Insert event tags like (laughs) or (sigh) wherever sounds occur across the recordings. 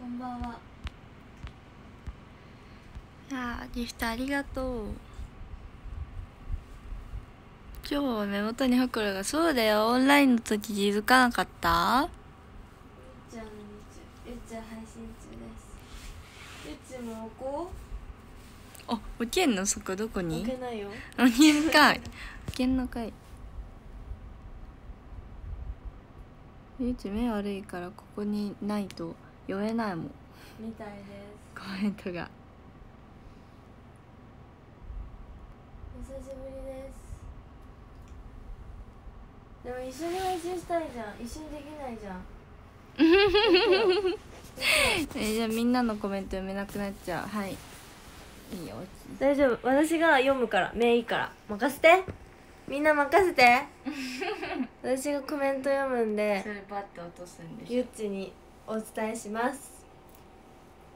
こんばんは。あーギフトありがとう。今日は目元にほくろがそうだよ。オンラインの時気づかなかった？ゆっちゃんのゆっちゃん配信中です。ゆっちも置こあ置けんの？そこどこうに？置けないよ。置けんかい。(laughs) 置けんのかい。ゆうち目悪いからここにないと読めないもん。みたいです。コメントが。お久しぶりです。でも一緒に配信したいじゃん。一緒にできないじゃん。(laughs) えじゃあみんなのコメント読めなくなっちゃう。はい。いいよ大丈夫。私が読むから。目いいから。任せて。みんな任せて。(laughs) 私がコメント読むんで。れバッて落とすんでゆっちにお伝えします。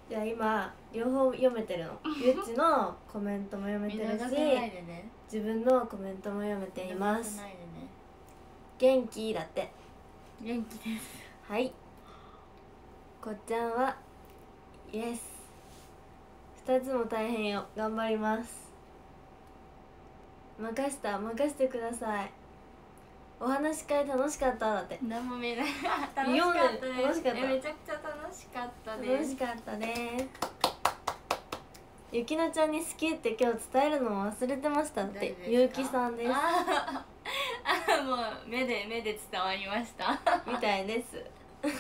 じゃあ今両方読めてるの。(laughs) ゆっちのコメントも読めてるしね。自分のコメントも読めています。ね。元気だって。元気です。はい。こっちゃんはイエス。二つも大変よ。頑張ります。任した。任せてくださいお話し会楽しかっただって。何も見えない。(laughs) 楽しかったです。楽しかった。えめちゃくちゃ楽しかった楽しかったですゆきのちゃんに好きって今日伝えるのを忘れてましたってゆうきさんです。あー。(laughs) あもう目で目で伝わりました。みたいです。(laughs)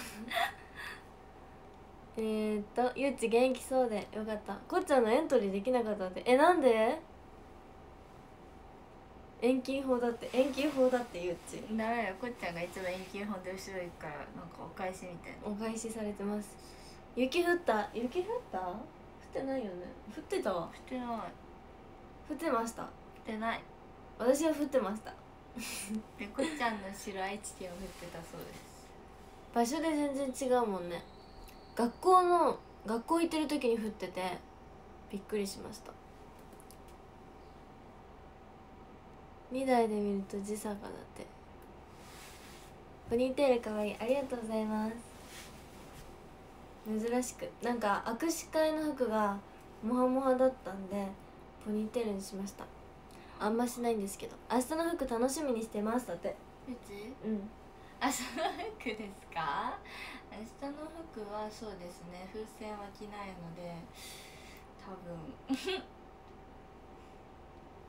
えーっとゆっち元気そうでよかった。こっちゃんのエントリーできなかったって。えなんで？遠近法だって遠近法だってゆっちダメだよこっちゃんが一番遠近法で後ろ行くからなんかお返しみたいな。お返しされてます。雪降った？雪降った？降ってないよね。降ってたわ。降ってない。降ってました。降ってない。私は降ってました。でこっちゃんの城愛知県は降ってたそうです。場所で全然違うもんね。学校の学校行ってる時に降っててびっくりしました2台で見ると時差がだって。ポニーテールかわいい。ありがとうございます。珍しく。なんか握手会の服がモハモハだったんでポニーテールにしました。あんましないんですけど。明日の服楽しみにしてます。だって。うち？うん。明日の服ですか？明日の服はそうですね。風船は着ないので多分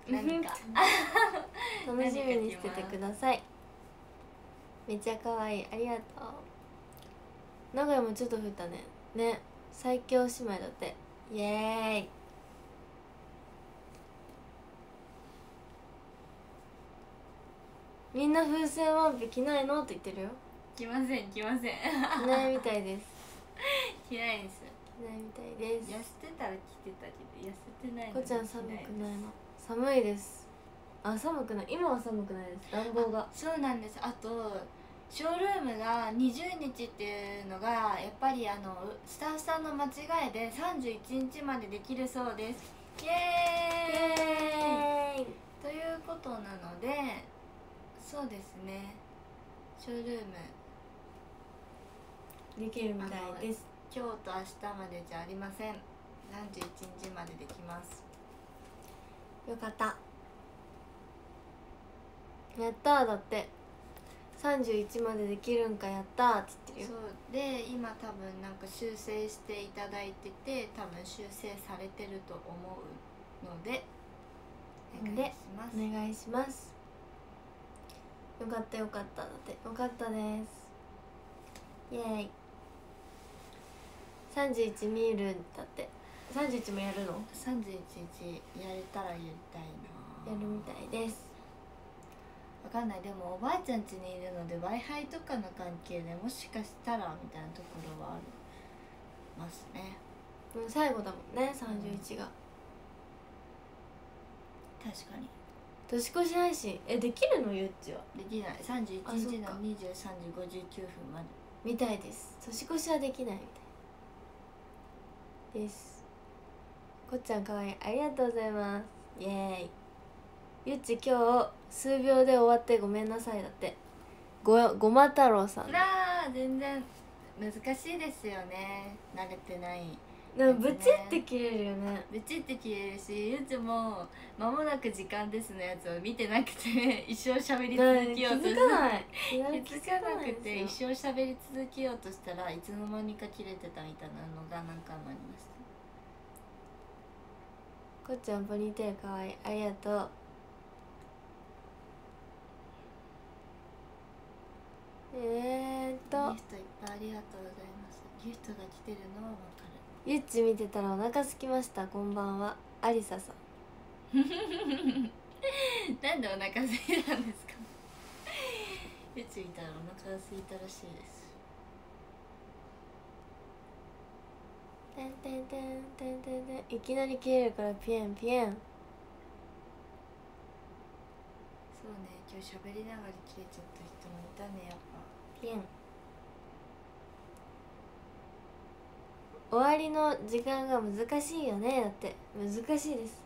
何か。(laughs) 楽しみにしててください。めっちゃ可愛い。ありがとう。名古屋もちょっと降ったね。ね。最強姉妹だって。イエーイ。みんな風船ワンピ着ないのって言ってるよ。着ません着ません。着ないみたいです。(laughs) 着ないです。着ないみたいです。痩せてたら着てたけど痩せてないこちゃん寒く着ないの寒いです。あ寒くない。今は寒くないです。暖房が。そうなんです。あとショールームが20日っていうのがやっぱりあのスタッフさんの間違いで31日までできるそうです。イエーイ。ということなのでそうですね。ショールーム。できるみたいです。今日と明日までじゃありません。31日までできますよかった。やったーだって。31までできるんかやったーって言ってるよそう。で今多分なんか修正していただいてて多分修正されてると思うのでお願いします。お願いします。よかったよかっただって。よかったです。イエーイ。31見るんだって31もやるの？31日やれたらやりたいな。やるみたいです。わかんない。でもおばあちゃん家にいるので w i f i とかの関係でもしかしたらみたいなところはありますね。もう最後だもんね31が、確かに。年越し配信？えできるの？ゆっちは？できない。31あそっ日のか23時59分まで。みたいです。年越しはできないみたいですこっちゃんかわいい。ありがとうございます。イエーイ。ゆっち今日数秒で終わってごめんなさいだって。ごごま太郎さん。なあ全然難しいですよね。慣れてない。でもブチって切れるよね。ブチって消えるしゆずも「間もなく時間です」のやつを見てなくて一生喋り気づ続けようとしてかない。気づかなくて一緒生喋り続けようとしたらいつの間にか切れてたみたいなのが何回もありましたこっちゃんポニーテールかわいい。ありがとう。えー、っと。ギフトいっぱいありがとうございます。ギフトが来てるのはわかる。ゆっち見てたらお腹空きました。こんばんは。ありささん。(laughs) なんでお腹空いたんですか？いつ見たらお腹が空いたらしいですてんてんてんてんてんてんいきなり切れるからピエンピエンそうね今日喋りながら切れちゃった人もいたねやっぱピエン終わりの時間が難しいよねだって難しいです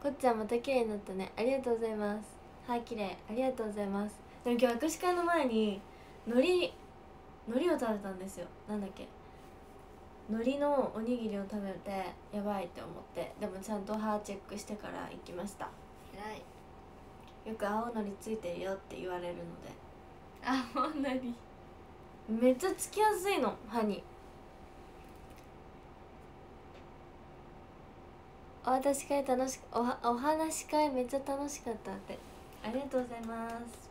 こっちゃんまた綺麗になったねありがとうございますはい綺麗ありがとうございますでも今日握手会の前に海苔海苔を食べたんですよ。なんだっけ？海苔のおにぎりを食べてやばいって思って。でもちゃんと歯チェックしてから行きました。偉い。よく青のりついてるよって言われるので。あほんなにめっちゃつきやすいの歯に。お渡し会楽しおはお話し会めっちゃ楽しかったって。ありがとうございます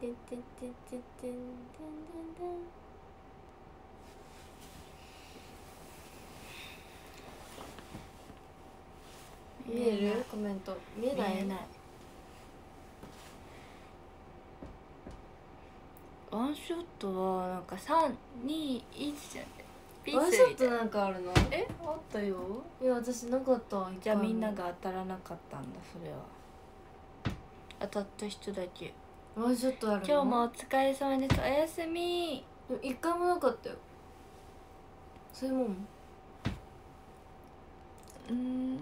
てってってってってんてんてんてん見えるコメント。見えない？見えない。ワンショットはなんか321じゃんピワンショットなんかあるの？え？あったよ。いや私なかったじゃあみんなが当たらなかったんだそれは。当たった人だけワンショットあるの？今日もお疲れ様です。おやすみ。一回もなかったよ。そういうもん？うーん。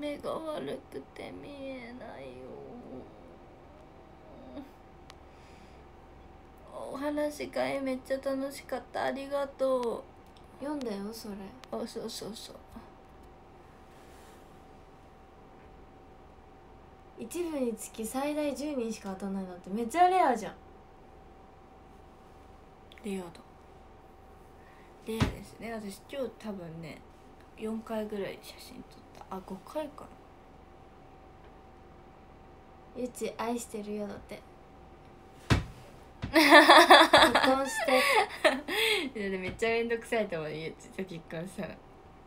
目が悪くて見えないよ。お話し会めっちゃ楽しかった。ありがと読んだよそれ。うあそうそうそう一部につき最大10人しか当たらないのってめっちゃレアじゃん。レアだレアですね。私今日多分ね4回ぐらい写真撮った。あ5回かゆっち愛してるよだって。(laughs) 結婚して。ないやでめっちゃめんどくさいと思うゆっちと結婚したら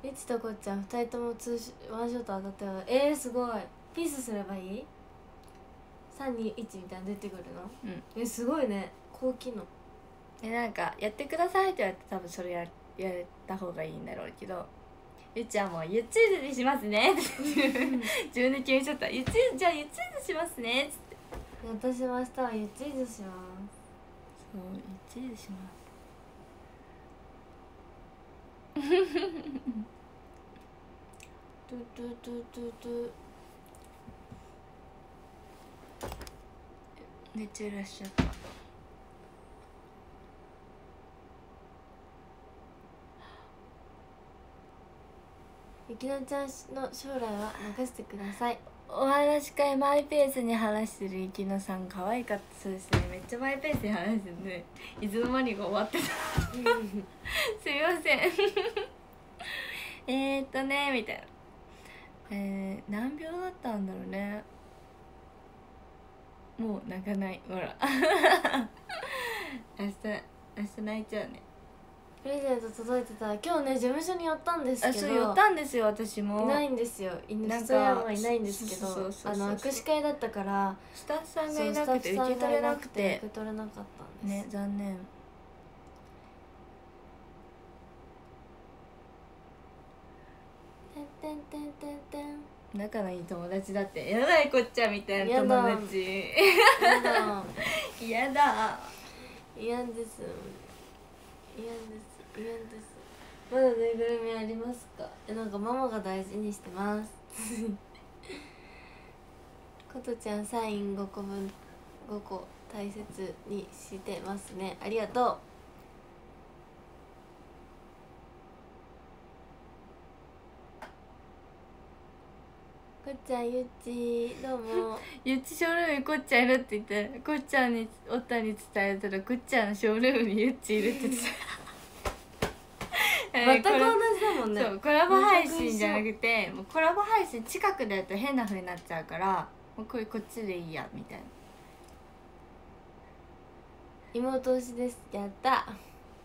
ゆっちとこっちゃん2人ともツーシワンショット当たったよえー、すごいピースすればいい ?321 みたいなの出てくるの？うん。えすごいね。高機能。でなんかやってくださいって言われて多分それややった方がいいんだろうけど。ゆっちはもう YouTube にしますね。っ (laughs) て自分で決めちゃった。YouTube じゃあ YouTube しますね。っつって私も明日はゆっちーズします。そう YouTube します。トゥトゥトゥトゥトゥめっちゃいらっしゃった。ゆきのちゃんの将来は任せてください。お話し会マイペースに話してる雪乃さん可愛かったそうですね。めっちゃマイペースに話してるね。いつの間にか終わってた。(laughs) すいません。(laughs) えーっとねみたいな。えー、何秒だったんだろうねもう泣かない。ほら。(laughs) 明日明日泣いちゃうね。プレゼント届いてた今日ね事務所に寄ったんですけど。あそう寄ったんですよ私も。いないんですよ。人山はいないんですけど。あの握手会だったから。スタッフさんがいなくて受け取れなくいて受け取れなかったんです、ね残念。てんてんてんてんてん仲のいい友達だってやだいこっちゃみたいな友達。やだ。嫌だ。嫌です。嫌です。嫌です。まだぬいぐるみありますか？えなんかママが大事にしてます。(laughs) ことちゃんサイン5個分5個大切にしてますね。ありがとうっちゃんゆっちどうも。ゆっちショールームにこっちゃんいるって言ってこっちゃんにおったに伝えたらこっちゃんのショールームにゆっちいるって言ってた。(laughs) 全く同じだもんね。そうコラボ配信じゃなくてもうコラボ配信近くでやると変な風になっちゃうからもうこれこっちでいいやみたいな。妹推しです。やった。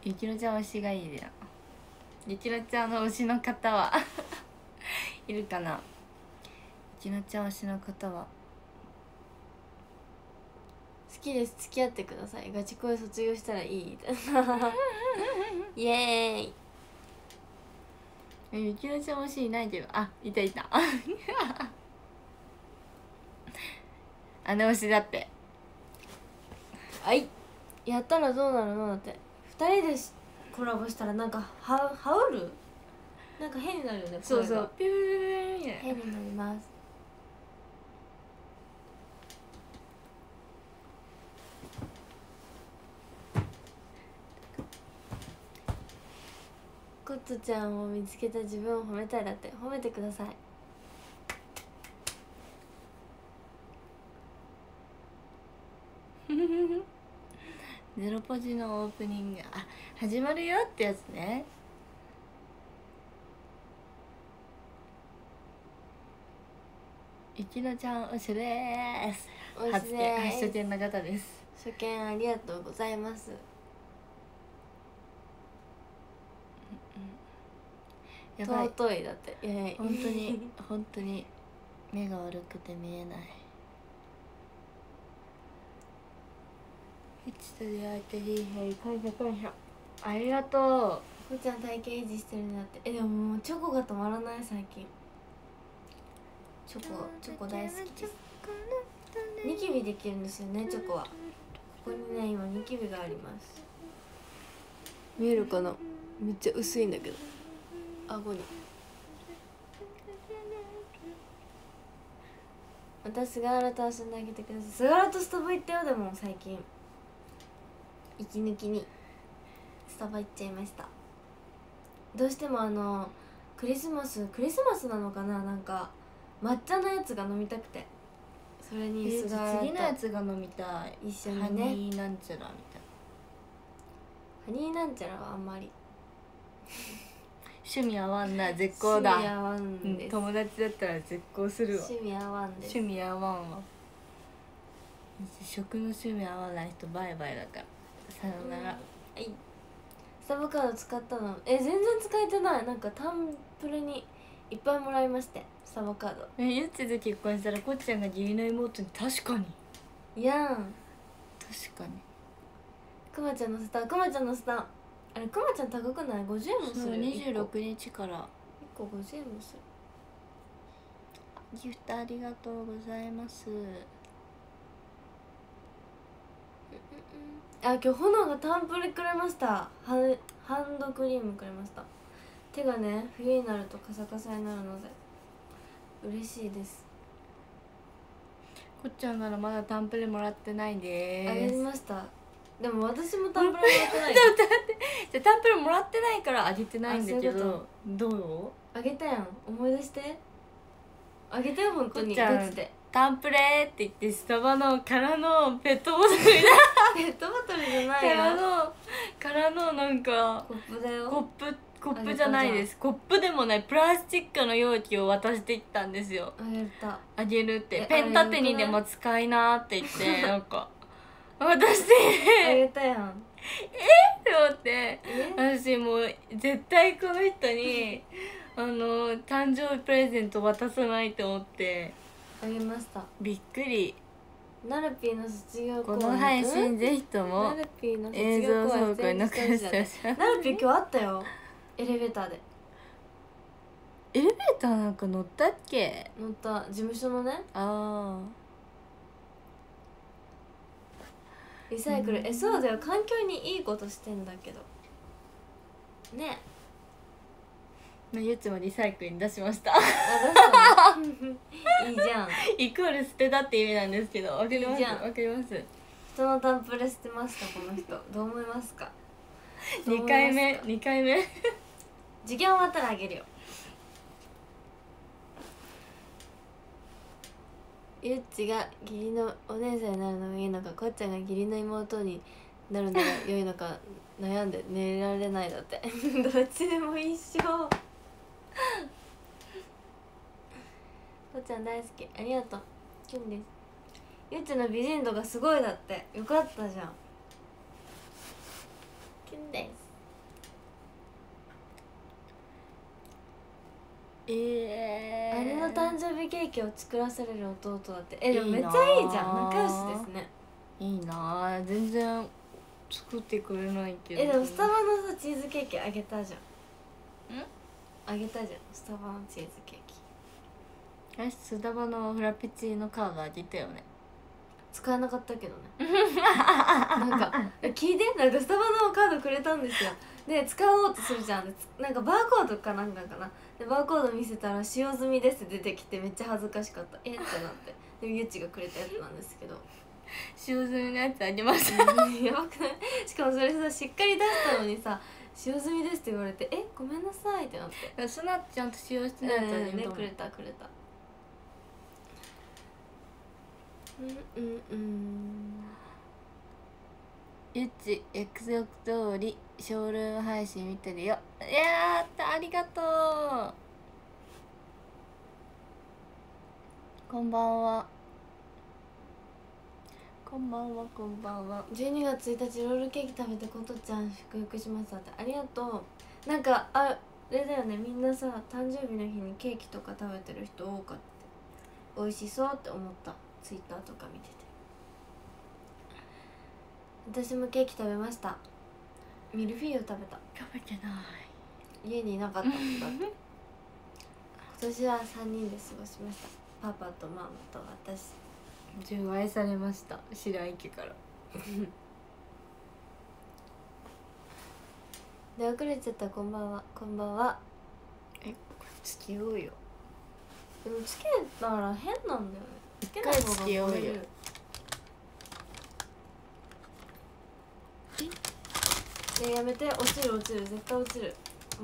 ゆきのちゃん推しがいいだよゆきのちゃんの推しの方は (laughs) いるかなゆきのちゃん推しの方は。好きです。付き合ってください。ガチ恋卒業したらいい。(laughs) イエーイ。えゆきのちゃん推しいないけど。あいたいた。(laughs) 姉推しだって。はい。やったらどうなるの？だって。2人でしコラボしたらなんかは羽織る？なんか変になるよねそうそう。ピューピューピューみたいな変になりますコットちゃんを見つけた自分を褒めたいだって褒めてください。(laughs) ゼロポジのオープニングあ始まるよってやつね。ゆきのちゃん推しです。推しです。初見の方です。初見ありがとうございますやばい尊いだって。いやいや。本当に (laughs) 本当に目が悪くて見えない。いつと出会えていいへい感謝感謝。ありがとこうちゃん体型維持してるなって。えでももうチョコが止まらない最近。チョうコチョコ大好きです。ニキビできるんですよねチョコは。ここにね今ニキビがあります。見えるかな？めっちゃ薄いんだけど顎に。また菅原と遊んであげてください。菅原とスタバ行ったよでも最近。息抜きに。スタバ行っちゃいました。どうしてもあのクリスマスクリスマスなのかな？なんか抹茶のやつが飲みたくて。それにえ菅原次のやとつが飲みたい。一緒ハにね。ニーなんちゃらみたいな。ハニーなんちゃらはあんまり趣味合わんな絶好だ。趣味合わんうんです、友達だったら絶好するわ。趣味合わんです。趣味合わんわ。食の趣味合わない人バイバイだから。さよなら、はい。スタバカード使ったの？え全然使えてない。なんかタンプレにいっぱいもらいまして。スタバカード。えゆっちと結婚したらこっちゃんが義理の妹に。確かに。いやん。確かに。くまちゃんのスタくまちゃんのスタあれくまちゃん高くない？50円もする？一個。26日から。1個50円もする。ギフトありがとうございます。あ今日炎がタンプレくれました。ハハンドクリームくれました。手がね冬になるとカサカサになるので嬉しいです。こっちゃんならまだタンプレもらってないあです。げましたでも私もタンプレもらってないよ。(laughs) じゃあタンプレもらってないからあげてないんだけど。どう？あげたやん。思い出して。あげたよ本当に。こっちゃんガチで。タンプレって言ってスタバの空のペットボトルに (laughs) ペットボトルじゃないからよのからのなんかコップだよ。コップコップじゃないです。コップでもないプラスチックの容器を渡してきたんですよ。あげた。あげるって。えペン立てにでも使いなって言ってなんか渡しあてげたやん。って思って。え？私もう絶対この人に (laughs) あの誕生日プレゼント渡さないと思って。あげました。びっくり。ナルピーの卒業公こ演の配信ぜひとナもルピーの卒映像紹介残してほしいナルピー今日あったよ。エレベーターで。エレベーターなんか乗ったっけ？乗った。事務所のね。あリサイクル。えそうだよ。環境にいいことしてんだけど。ね。まあゆっちもリサイクルに出しました。(laughs) いいじゃん。イコール捨てたって意味なんですけどわかります？わかります？人のタンプレ捨てましたこの人。どう思いますか？どう二思いますか？回目二回目。授業終わったらあげるよゆっちが義理のお姉さんになるのがいいのかこっちゃんが義理の妹になるのが良いのか悩んで寝られないだって。(laughs) どっちでも一緒。こっちゃん大好き。ありがとう。キュンです。ゆっちの美人度がすごいだって。よかったじゃん。キュンです。え姉の誕生日ケーキを作らされる弟だって。えでもめっちゃいいじゃん。仲良しですね。いいなあ全然作ってくれないけど。えでもスタバのさチーズケーキあげたじゃん。ん？あげたじゃん。スタバのチーズケーキ。私スタバのフラペチーノカードあげたよね。使えなかったけどね。なんかえ聞いてなんかスタバのカードくれたんですよで使おうとするじゃん。なんかバーコードかなんかかな。でバーコード見せたら使用済みです出てきてめっちゃ恥ずかしかった。えっ？てなって。でもゆっちがくれたやつなんですけど。使用済みのやつあげましたやばくない？しかもそれさしっかり出したのにさ「使用済みです」って言われて「え？ごめんなさい」ってなって。その後ちゃんと使用してうんないやつあげたね。くれたくれた。うんうんうん。ゆっち約束通りショールーム配信見てるよ。いやーありがとう。こんばんは。こんばんはこんばんは。12月1日ロールケーキ食べてことちゃん祝福しましたってありがとう。なんかあれだよね。みんなさ誕生日の日にケーキとか食べてる人多かって美味しそうって思った。ツイッターとか見てて。私もケーキ食べました。ミルフィーユ食べた。食べてない。家にいなかったもんだって。今年は3人で過ごしました。パパとママと私純愛されました。白池から。(laughs) で遅れちゃったこんばんは。こんばんは。えこれ付き合うよ。でもつけたら変なんだよね。つけ一回付き合おうよ。バレるえやめて。落ちる落ちる。絶対落ちる。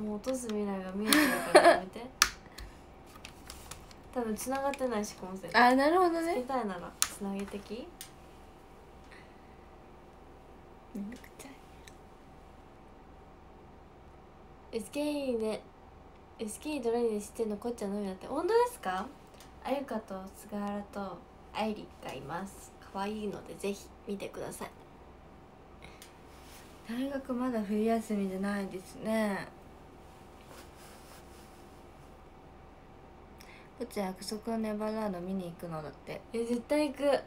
もう落とす未来が見えてるからやめて。(laughs) 多分繋がってないしコンセントあなるほどつけねたいなら繋げてき。めんどくちゃい SKE で SKE トレーニングしてんのこっちゃんのみだって。本当ですか？あゆかと菅原と愛理がいます。可愛いのでぜひ見てください大学まだ冬休みじゃないですね。こっちは約束のネバーランド見に行くのだって。え絶対行く。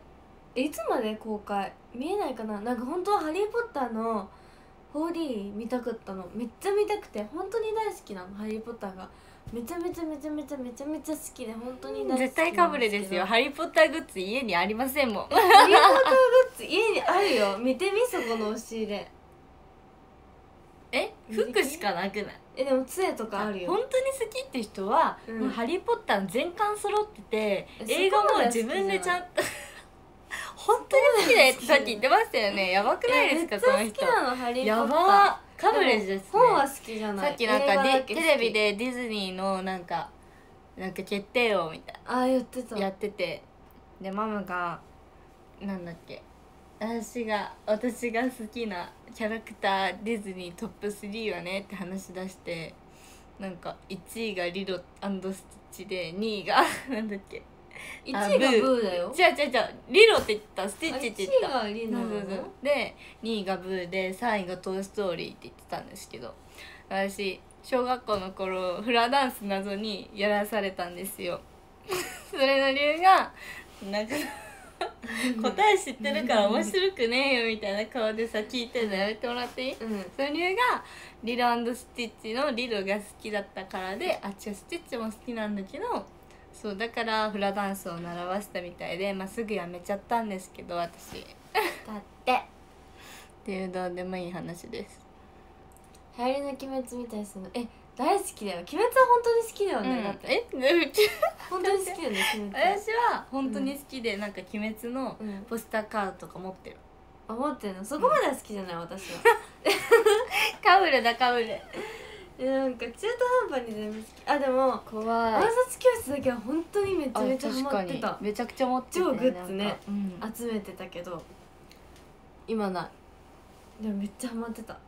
えいつまで公開？見えないかな？なんか本当は「ハリー・ポッター」の 4D 見たかったの。めっちゃ見たくて。本当に大好きなの「ハリー・ポッター」が。めちゃめちゃめちゃめちゃめちゃめちゃ好きで。本当に大好き絶対かぶれですよ「ハハリー・ポッター」グッズ家にありませんもん。リー・ポッターグッズ家にあるよ。見てみそこの押し入れ。え服しかなくない？えでも杖とかあるよ。本当に好きって人は、うん。もうハリー・ポッター」の全巻揃っててえ映画も自分でちゃんと本当に好きだよってさっき言ってましたよね。やばくないですかえこの人。やばカブレジですね。本は好きじゃない。さっきなんかテレビでディズニーのなんかなんか決定王みたいああ言ってた。なやってて。でママがなんだっけ。私が私が好きなキャラクターディズニートップ3はねって話し出してなんか1位がリロスティッチで2位が (laughs) なんだっけ。1位がブー。だよ。違う違う違う。リロって言った。スティッチって言った。あ1位がリで2位がブーで3位が「トイ・ストーリー」って言ってたんですけど。私小学校の頃フラダンス謎にやらされたんですよ。(laughs) それの理由がなんか (laughs) 答え知ってるから面白くねえよみたいな顔でさ聞いてるのやめてもらっていい？うん。その理由がリロスティッチのリロが好きだったからであ違うスティッチも好きなんだけどそうだからフラダンスを習わせたみたいで、まあ、すぐやめちゃったんですけど私。っだって。ていうどうでもいい話です。流行りの鬼滅みたいするの。え大好きだよ。鬼滅は本当に好きだよね、うん。だって。え？ね (laughs) 本当に好きだよね鬼滅私は本当に好きでなんか鬼滅のうん。ポスターカードとか持ってる。あ持ってるの？そこまでは好きじゃない私は。(laughs) カブレだカブレえなんか中途半端に全部好き。あでも怖暗殺教室だけは本当にめちゃめちゃハマってた。めちゃくちゃ持ってたよ超グッズね。うん。集めてたけど。今ない。でもめっちゃハマってた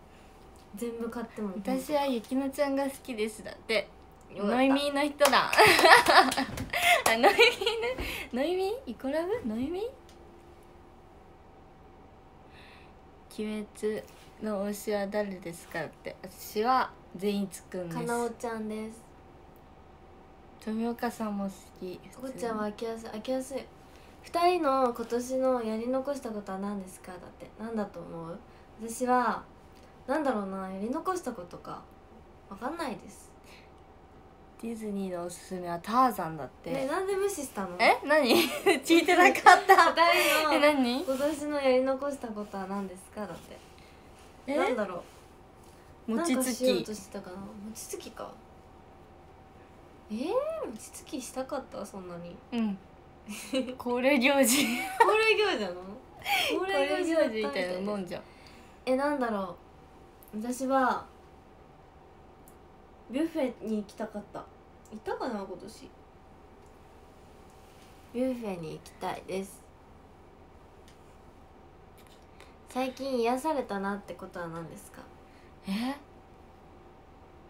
全部買っても私はゆきのちゃんが好きですだって。ノイミーの人だ。(laughs) あノイミーのノイミー？イコラブ？ノイミー？鬼滅の推しは誰ですかって。私は善逸くんです。かなおちゃんです。富岡さんも好き。ここちゃんは飽きやすい。飽きやすい。二人の今年のやり残したことは何ですか？だって。何だと思う？私はなんだろうなやり残したことか。わかんないです。ディズニーのおすすめはターザンだって。ねなんで無視したの？え何？(laughs) 聞いてなかった。二え何？今年のやり残したことは何ですか？だって。え？なんだろう。餅なんかしようつきとしてたかな。餅つきか。えー、餅つきしたかった？そんなに。うん。恒例行事。恒例行事なの？恒 (laughs) 恒例行事みたいなもんんじゃん。えなんだろう私はビュッフェに行きたかった。行ったかな今年？ビュッフェに行きたいです。最近癒されたなってことは何ですか？え？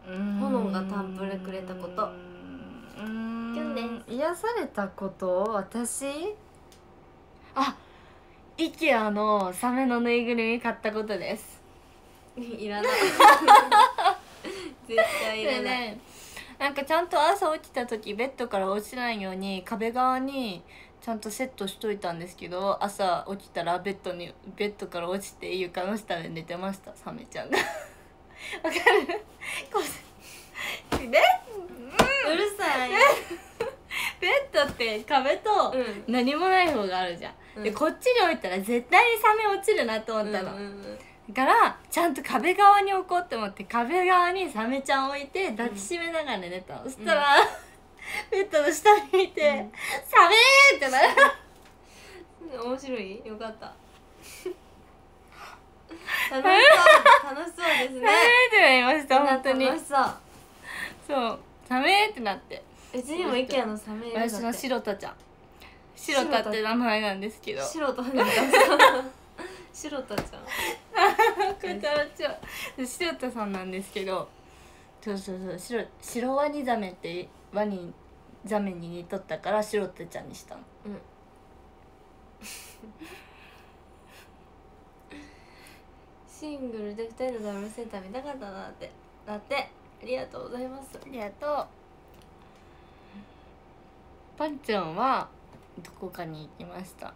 炎がタンプレくれたこと。癒されたこと？私？あ IKEA のサメのぬいぐるみ買ったことです (laughs) いらない。絶対いらない、でねなんかちゃんと朝起きた時ベッドから落ちないように壁側にちゃんとセットしといたんですけど朝起きたらベッドにベッドから落ちて床の下で寝てました。サメちゃんが。(laughs) わかる？こうでうるさい。(laughs) ベッドって壁とうん。何もない方があるじゃん、うん。でこっちに置いたら絶対にサメ落ちるなと思ったの、うんうんうんだからちゃんと壁側に置こうって思って壁側にサメちゃん置いて抱きしめながら寝たの、そしたら、(laughs) ベッドの下にいて「うんサメ!」ってなる。面白い？よかった。(laughs) 楽しそう。楽しそうですね。サメってなりました本当に。楽しそう。そう。サメってなって。うちにも IKEA のサメいる私の白田ちゃん。白田って名前なんですけど。白となんか白田ちゃん。(laughs) こちらちゃ白田さんなんですけどそうそうそう白白ワニザメってワニザメに似とったから白田ちゃんにしたの。(laughs) シングルで2人のダブルセンター見たかったなって。だってありがとうございます。ありがとう。パンちゃんはどこかに行きました？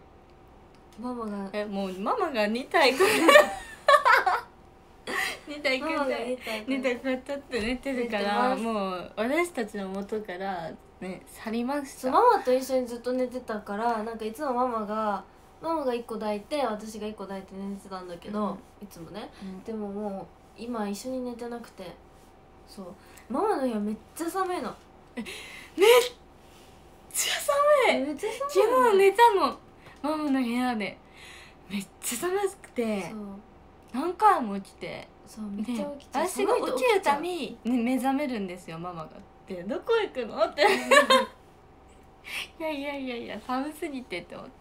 ママがえもうママが2体くらい2体くママがらい2体2体こうやってって寝てるからもう私たちの元からね去りました。そうママと一緒にずっと寝てたからなんかいつもママがママが1個抱いて私が1個抱いて寝てたんだけど、いつもね。うん。でももう今一緒に寝てなくて。そう。ママの部屋めっちゃ寒いの。めっちゃ寒い。めっちゃ寒い昨日寝たのママの部屋で。めっちゃ寒くて。何回も起きて。そうめっでちゃ起きて。私が起きるたびに目覚めるんですよママが。でどこ行くの？って。いやいやいやいや寒すぎてって思って。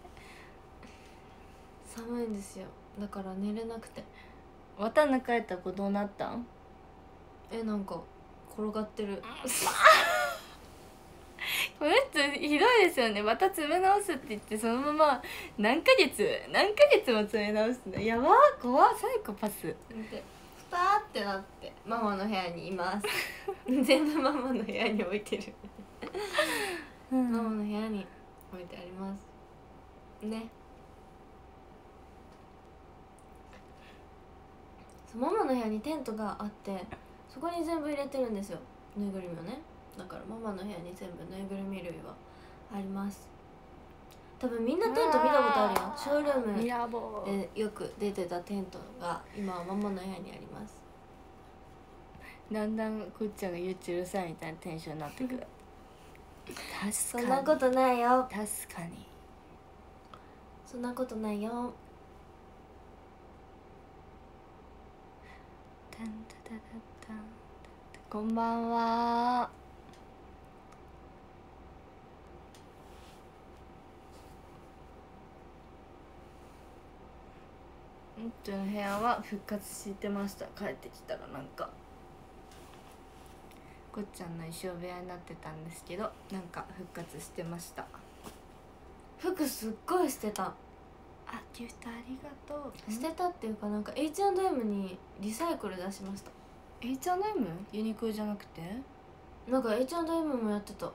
寒いんですよ。だから寝れなくて。綿抜かれた子どうなったん？えなんか転がってる (laughs) この人ひどいですよね。また詰め直すって言ってそのまま何ヶ月何ヶ月も詰め直すの？やば怖っサイコパス。でふたーってなってママの部屋にいます。(laughs) 全部ママの部屋に置いてる。うん。ママの部屋に置いてあります。ね。ママの部屋にテントがあってそこに全部入れてるんですよ。ぬいぐるみをねだからママの部屋に全部ぬいぐるみ類はあります。多分みんなテント見たことあるよ。ショールームでよく出てたテントが今はママの部屋にあります。だんだんこっちゃんがゆっちうるさいみたいなテンションになってくる。(laughs) そ確かにんなことないよ。確かに。そんなことないよ。こんばんはうんとの部屋は復活してました。帰ってきたらなんか。こっちゃんの衣装部屋になってたんですけどなんか復活してました。服すっごい捨てた。あギフトありがとう。捨てたっていうかなんか H&M にリサイクル出しました。H&M? ユニクロじゃなくて？なんか H&M もやってた。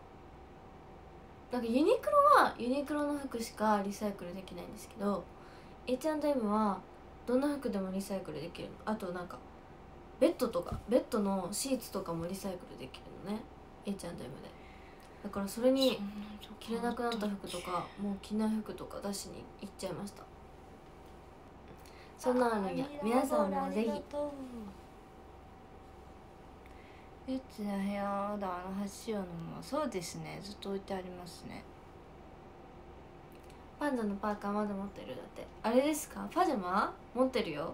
なんかユニクロはユニクロの服しかリサイクルできないんですけど H&M はどんな服でもリサイクルできるの？あとなんかベッドとかベッドのシーツとかもリサイクルできるのね？H&M で。だからそれに着れなくなった服とかもう着ない服とか出しに行っちゃいました。そんなのや皆さんもぜひ。ゆっちの部屋だ。あの箸用のもそうですね。ずっと置いてありますねパンダのパーカーまだ持ってる？だって。あれですか？パジャマ？持ってるよ。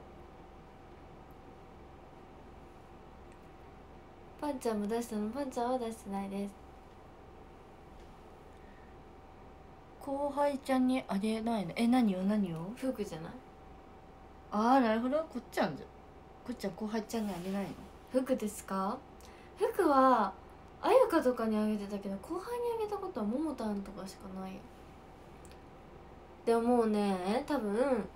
パンちゃんも出したの？パンちゃんは出してないです。後輩ちゃんにあげないの？え何を？何を？服じゃない？ああなるほど。こっちゃんじゃこっちゃん後輩ちゃんにあげないの？服ですか？服はあゆかとかにあげてたけど後輩にあげたことはももたんとかしかない。よでももうね。多分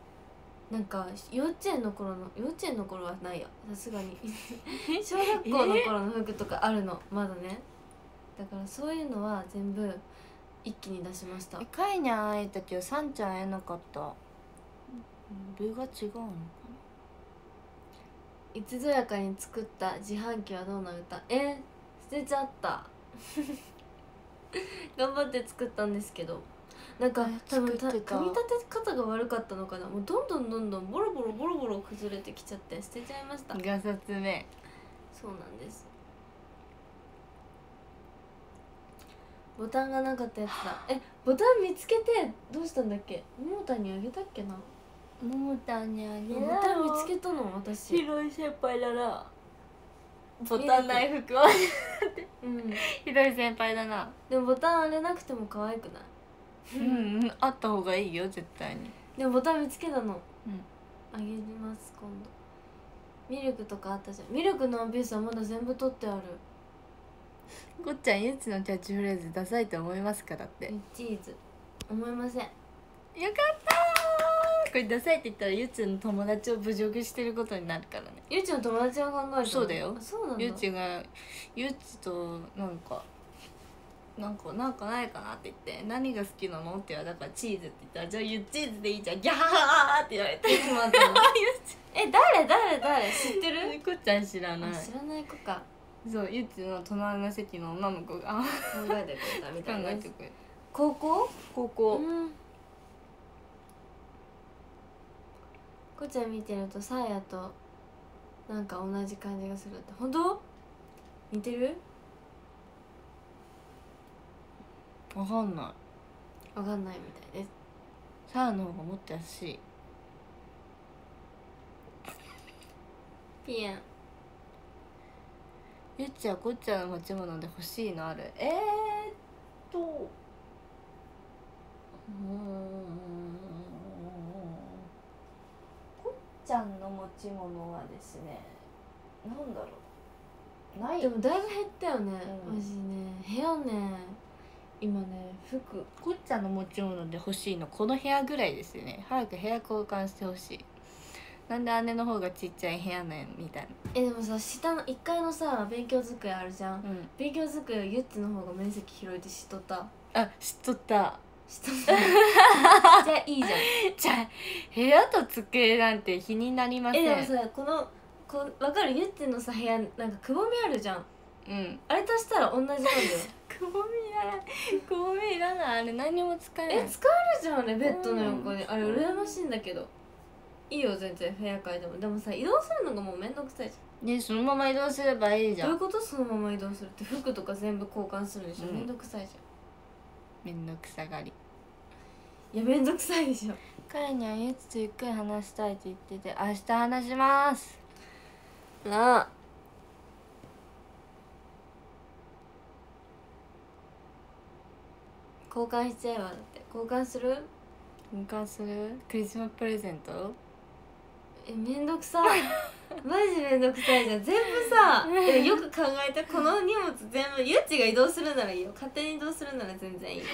なんか幼稚園の頃の幼稚園の頃はないや。さすがに。(laughs) 小学校の頃の服とかあるの。まだね。だからそういうのは全部一気に出しました。えかいにゃん会えたけどさんちゃん会えなかった。部が違うのかいつぞやかに作った自販機はどうな歌？え捨てちゃった。(laughs) 頑張って作ったんですけどなんかあ多分組み立て方が悪かったのかな。もうどんどんどんどんボロボロボロボロ崩れてきちゃって捨てちゃいました。ながさつ目そうなんです。ボタンがなかったやつだ。えボタン見つけてどうしたんだっけ？ももたにあげたっけな？ももたんにあげボタン見つけたの私。広い先輩だな。ボタンない服はうん。(laughs) ひどい先輩だな。でもボタンあれなくても可愛くない？うんうんあった方がいいよ絶対に。でもボタン見つけたの。うん。あげます今度。ミルクとかあったじゃん。ミルクのワンピースはまだ全部取ってある。こっちゃんゆっちのキャッチフレーズダサいと思いますかだって。よチーズ。思いません。かったー。これダサいって言ったらゆっちの友達を侮辱してることになるからね。ゆうちの友達が考えるそうだよ。あそうなんだ。ゆっちがゆっちとなんかなんかなんかないかなって言って何が好きなの？って言われたからチーズって言ったらじゃあゆっチーズでいいじゃんギャーって言われて。いつもあったの？(laughs) え誰？誰？誰？知ってる？(laughs) こっちゃん知らない。あ知らない子か。そうゆっちの隣の席の女の子が。考えてくれたみ考たいです。えてくれ高校？高校。うん。こっちゃん見てるとサーヤとなんか同じ感じがするって。本当？似てる？わかんない。わかんないみたいです。サーの方がもっと安いピエン。ゆっちはこっちゃんの持ち物で欲しいのある？えー、っと。うーん。こっちゃんの持ち物はですねなんだろう。ない。でもだいぶ減ったよね、うん。マジね。部屋ね今ね服こっちゃんの持ち物で欲しいのこの部屋ぐらいですよね。早く部屋交換してほしい。なんで姉の方がちっちゃい部屋ねんみたいえでもさ下の1階のさ勉強机あるじゃん。なうん。勉強机をゆっちの方が面積広いって知っとった？あ知っとった。知っとった。(laughs) じゃあいいじゃん。(laughs) じゃあ部屋と机なんて日になりません。えでもさこのこ分かる？ゆっちのさ部屋なんかくぼみあるじゃん。うん。あれ足したら同じなんだよくぼみいらないくぼみいらない。あれ何にも使えない。え使えるじゃんあれベッドの横に、あれ羨ましいんだけど。いいよ全然部屋変えても。でもさ移動するのがもうめんどくさいじねそのまま移動すればいいじゃどういうん。ことそのまま移動するって服とか全部交換するでしょ、うん。めんどくさいじめんどくさがり。ゃんいやめんどくさいでしょ彼にはゆつとゆっくり話したいって言ってて明日話します。なあ交換しちゃえばだって。交換する？交換する？クリスマスプレゼント？えめんどくさい。(laughs) マジめんどくさいじゃん。全部さえ。よく考えてこの荷物全部ゆっちが移動するならいいよ。勝手に移動するなら全然いい。よ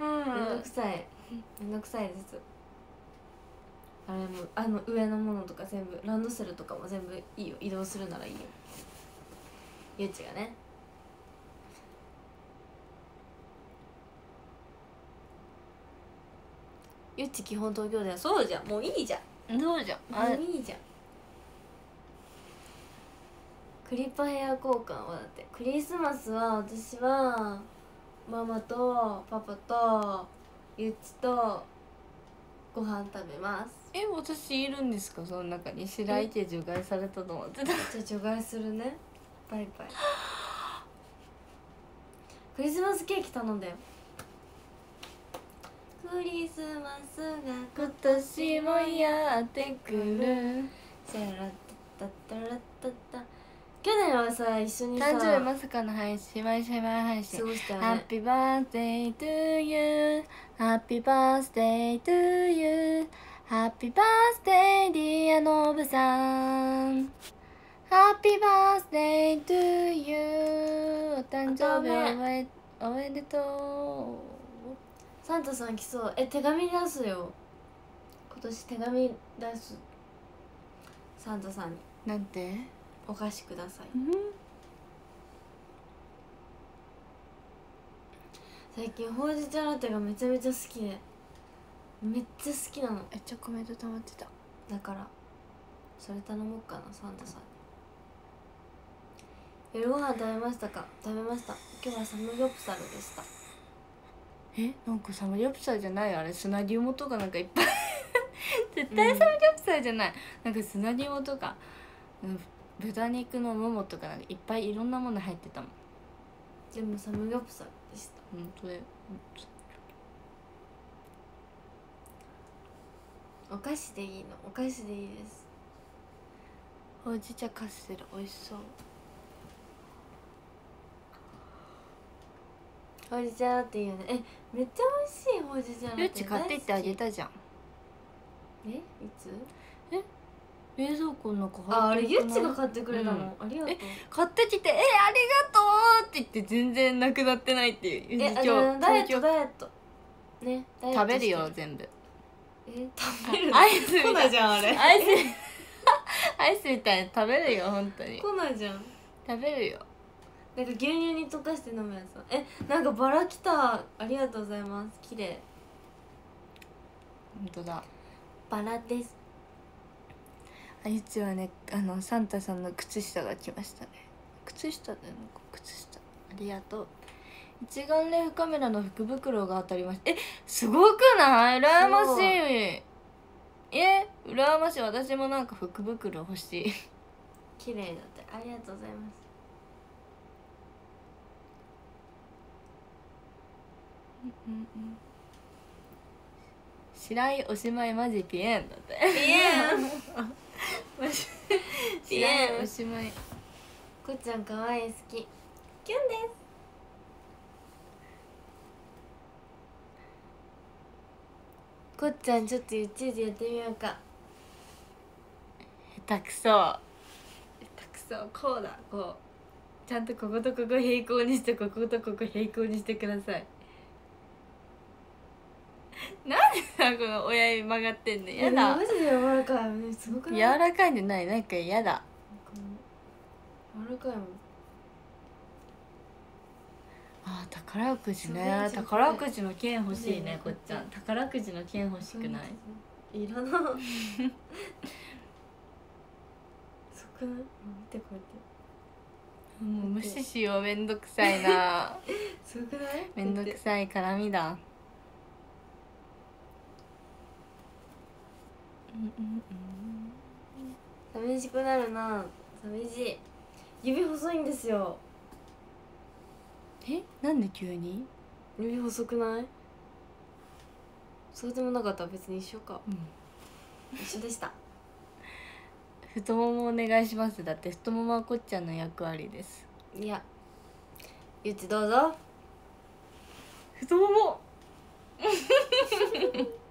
うめんどくさい。めんどくさいです。あれもあの上のものとか全部ランドセルとかも全部いいよ。移動するならいいよ。ゆっちがねゆっち基本東京だよ。そうじゃん。もういいじゃん。どうじゃん。あもういいじゃん。クリッパヘア交換はだって。クリスマスは私はママとパパとゆっちとご飯食べます。え私いるんですか？その中に白井家除外されたと思ってたじゃあ除外するね。バイバイ。(laughs) クリスマスケーキ頼んだよクリスマスが今年もやってくる。せらたたたらたた去年はさ一緒にさ誕生日まさかの配信毎週毎配信。過ごしたよね。 Happy birthday to you Happy birthday to you Happy birthday dear ノブさん Happy birthday to you お誕生日おめ,おめでとう。サンタさん来そう。え手紙出すよ。今年手紙出す。サンタさんに。うなんて？お菓子ください。最近ほうじ茶ラテがめちゃめちゃ好きで。めっちゃ好きなの。めっちゃコメント溜まってた。だからそれ頼もうかなサンタさんに。夜ご飯食べましたか？食べました。今日はサムギョプサルでしたえなんかサムギョプサルじゃない？あれ砂肝とかなんかいっぱい。(laughs) 絶対サムギョプサルじゃない、なんか砂肝とか、うん、豚肉のももとかなんかいっぱいいろんなもの入ってたもん。でもサムギョプサルでした。本当だよ。お菓子でいいの？お菓子でいいです。ほうじ茶カステラ美味しそうほうじ茶ラテいいよね。えめっちゃ美味しいほうじ茶ラテゆっち買ってってあげたたじゃん。えいつ？冷蔵庫の中ああれゆっちがっ買ってくれたの、うん。ありがとう。え買ってきて「えありがとう!」って言って全然なくなってないっていう。えあ今日のダイエット。ダイエットね食べるよ全部。え (laughs) 食べるの？アイスみたい。じゃんあれ。アイスアイスみたいに食べるよ本当に。粉じゃん。食べるよなんか牛乳に溶かして飲むやつ。えなんかバラ来た。ありがとうございます。綺麗。本当だ。バラです。あいつはねあのサンタさんの靴下が来ましたね。靴下だよ靴下。ありがとう。一眼レフカメラの福袋が当たりましたえすごくない？羨ましい。え羨ましい。私もなんか福袋欲しい。(laughs) 綺麗だってありがとうございます白井おしまいマジピエンだって。ピエン。ピエおしまい。こっちゃんかわいい好き。キュンです。こっちゃんちょっとゆっちーでやってみようか。下手くそ。下手くそ。こうだこう。ちゃんとこことここ平行にしてこことここ平行にしてくださいなんでさこの親指曲がってんの？やえだ。マジで柔らかいねすごくない？柔らかいんじゃない？なんかやだ。柔らかいもん。あー宝くじね。ね宝くじの券欲しいねねこっちゃん宝くじの券欲しくない。いらな。(laughs) そくない？見てこうやって。もう無視しよう。めんどくさいな。すごくない？めんどくさい。絡みだうんうんうん寂しくなるな。寂しい。指細いんですよ。え？なんで急に？指細くない？そうでもなかった。ら別に一緒か。うん。一緒でした。太ももお願いします。だって太ももはこっちゃんの役割です。いや。ゆっちどうぞ。太もも (laughs)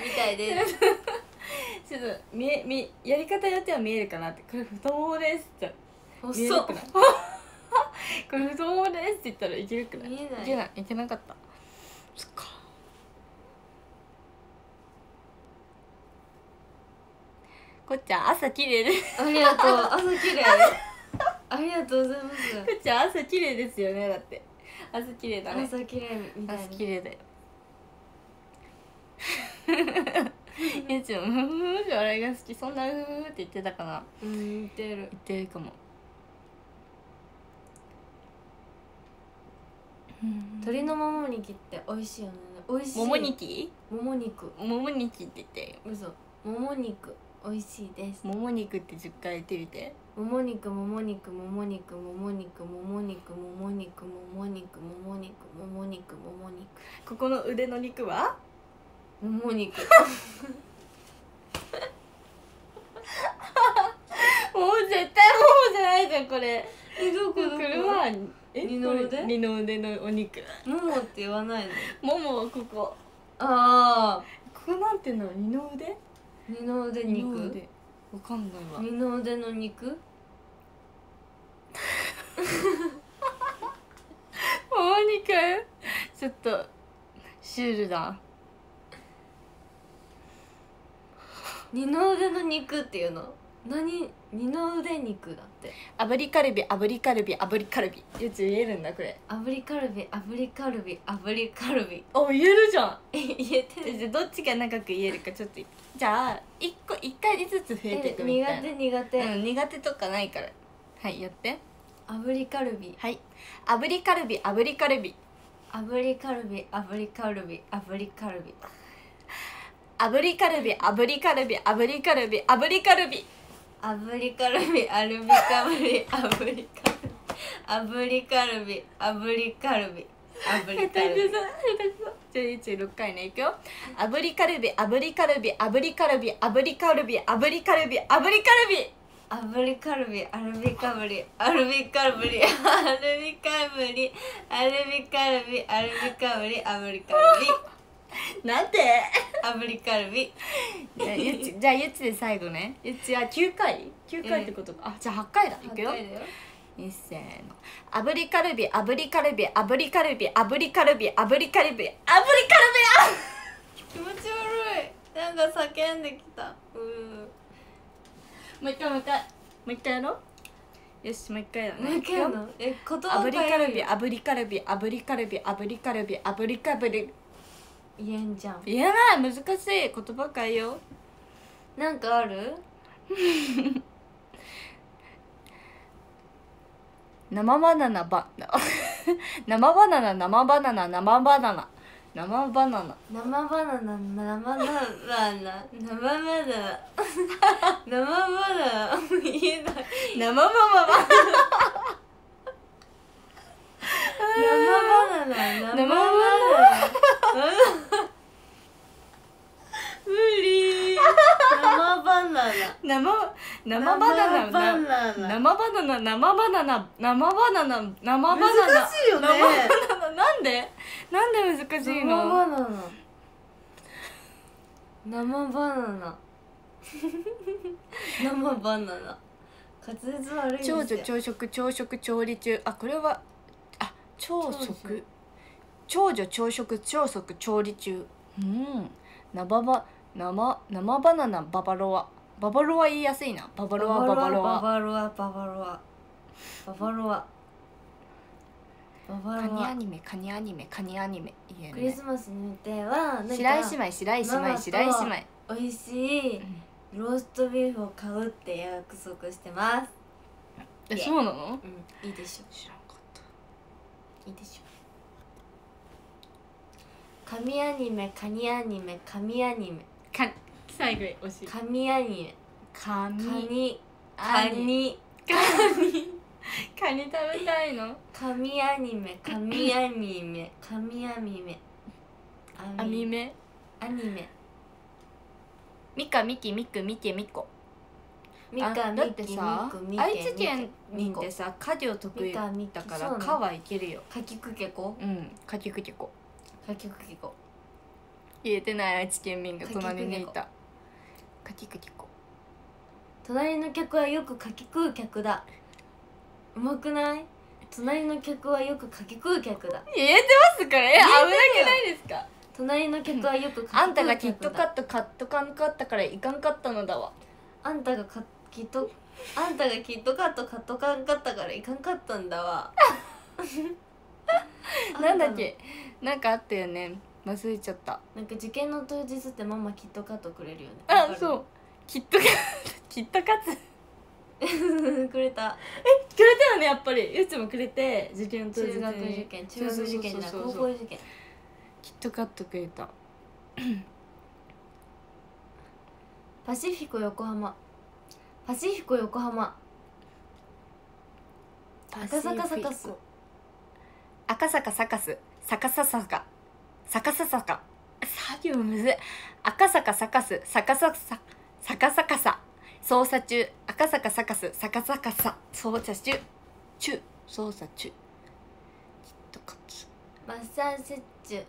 みたいです。(laughs) ちょっと見え見やり方によっては見えるかなって。これ太ももですって。見えるくない？(laughs) これ太ももですって言ったらいけるくない？見えない。いけない。いけなかった。そっか。こっちゃん朝綺麗です。ありがとう。(laughs) 朝綺麗。ありがとうございます。こっちゃん朝綺麗ですよね。だって。朝綺麗だね。朝綺麗みたい朝に綺麗だよ (laughs) いつも「ふふふ」って笑いが好きそんな「ふふふ」って言ってたかな。うん似てる。言ってるかも。鶏のもも肉って美味しいよね。美味しい。もも肉？もも肉。もも肉って言って。嘘。もも肉美味しいです。もも肉って10回言ってみて。もも肉もも肉もも肉もも肉もも肉もも肉もも肉もも肉もも肉もも肉。ここの腕の肉は？もも肉。(laughs) もう絶対ももじゃないじゃんこれ。えどこどここれはえ二の腕二の腕のお肉。ももって言わないの？ももはここ。ああここなんていうの？二の腕？二の腕肉？腕。わかんないわ。二の腕の肉？(laughs) もも肉？ちょっとシュールだ二の腕の肉っていうの？何？二の腕肉だって。炙りカルビ炙りカルビ炙りカルビ。よち言えるんだこれ。炙りカルビ炙りカルビ炙りカルビ。あ言えるじゃん。え言えてる。じゃあどっちが長く言えるかちょっと。じゃあ一個一回ずつ増えていくみたいな。苦手苦手、うん、苦手とかないから。はいやって。炙りカルビ。はい。炙りカルビ炙りカルビ。炙りカルビ炙りカルビ炙りカルビ炙りカルビ炙りカルビ炙りカルビ炙りカルビ。炙りカルビアルビカルビ炙りカルビ炙りカルビ炙りカルビ。炙りカルビじゃあ16回ねいくよ。炙りカルビ炙りカルビ炙りカルビ炙りカルビ炙りカルビ炙りカルビ。炙りカルビアルビカブリアルビカブリアルビカブリアルビカルビアルビカブリ炙りカル (laughs) なんて？ビ炙りカルビ。じゃあゆっちじゃあゆっちで最後ね。ゆっちは9回？9回ってことか、あじゃあ8回だ。いくよ。8回だよ。いっせーの炙りカルビ炙りカルビ炙りカルビ炙りカルビ炙りカルビ炙りカルビ気持ち悪い。なんか叫んできた。うー。もう一回もう一回。もう一回やろう。よしもう一回だね。もう一回やんの？え言葉炙りカルビ変える炙りカルビ炙りカルビ炙りカルビ炙りカルビ言えんじゃん。言えない。難しい。言葉かえよ。うなんかある？(laughs) 生バナナば生バナナ生バナナ生バナナ。生バナナ。生バナナ生バナナ。生バナナ。生バナナ。言えない。生バナナ生バナナ生バナナ無理生バナナ生生バナナ生バナナ生バナナ生バナナ生バナナ生バナナ難しいよね生バナナなんでなんで難しい生のバナナ生バナナ生バナナ滑舌悪いですよ長女朝食朝食調理中あこれは朝長食長女朝食朝食調理中。うん。生バ生生バナナババロア。ババロア言いやすいな。ババロアババロバア。バロアババロア。ババロア。ババカロア。ニアニメカニアニメカニアニメ。言えクリるスマスの予定は白石姉妹白石姉妹ママと白石姉妹美味しいローストビーフを買うって約束してます。えそうなの？うん。いいでしょいいでしょ。神アニメカニアニメ神アニメ。か最後に惜しい神アニメ。カカニカニカニ。カニ食べたいの？神アニメ神アニメ。神アニメ。アミメ？アニメ。ミカミキミクミケミコあミカだってさ愛知県民ってさ家業得意だからそうなの。蚊はいけるよ。かきくけこ？うんかきくけこ。かきくけこ。言えてない愛知県民が隣にいた。かきくけこ。隣の客はよくかき食う客だ。うまくない？隣の客はよくかき食う客だ。言えてますから。え危なくないですか？隣の客はよくかき食う客だ。あんたがキットカット買っとかんかったからいかんかったのだわ。あんたがかきっとあんたがキットカット買っとかんかったからいかんかったんだわ。(laughs) なんだっけ？なんかあったよね。忘れちゃった。なんか受験の当日ってママキットカットくれるよね。あそう。キットカキット。カ (laughs) くれた。くれたよねやっぱり。ゆうちもくれて受験当日中学受験中学受験じゃ高校受験。キットカットくれた。パシフィコ横浜パシフィコ横浜。赤坂サカス。赤坂サカス。サカササカ。サカササカ。作業むず。い赤坂サカス。サカササ。サカサカサ。捜査中。赤坂サカス。サカサカサ。捜査中。中。捜査中。マッサチュ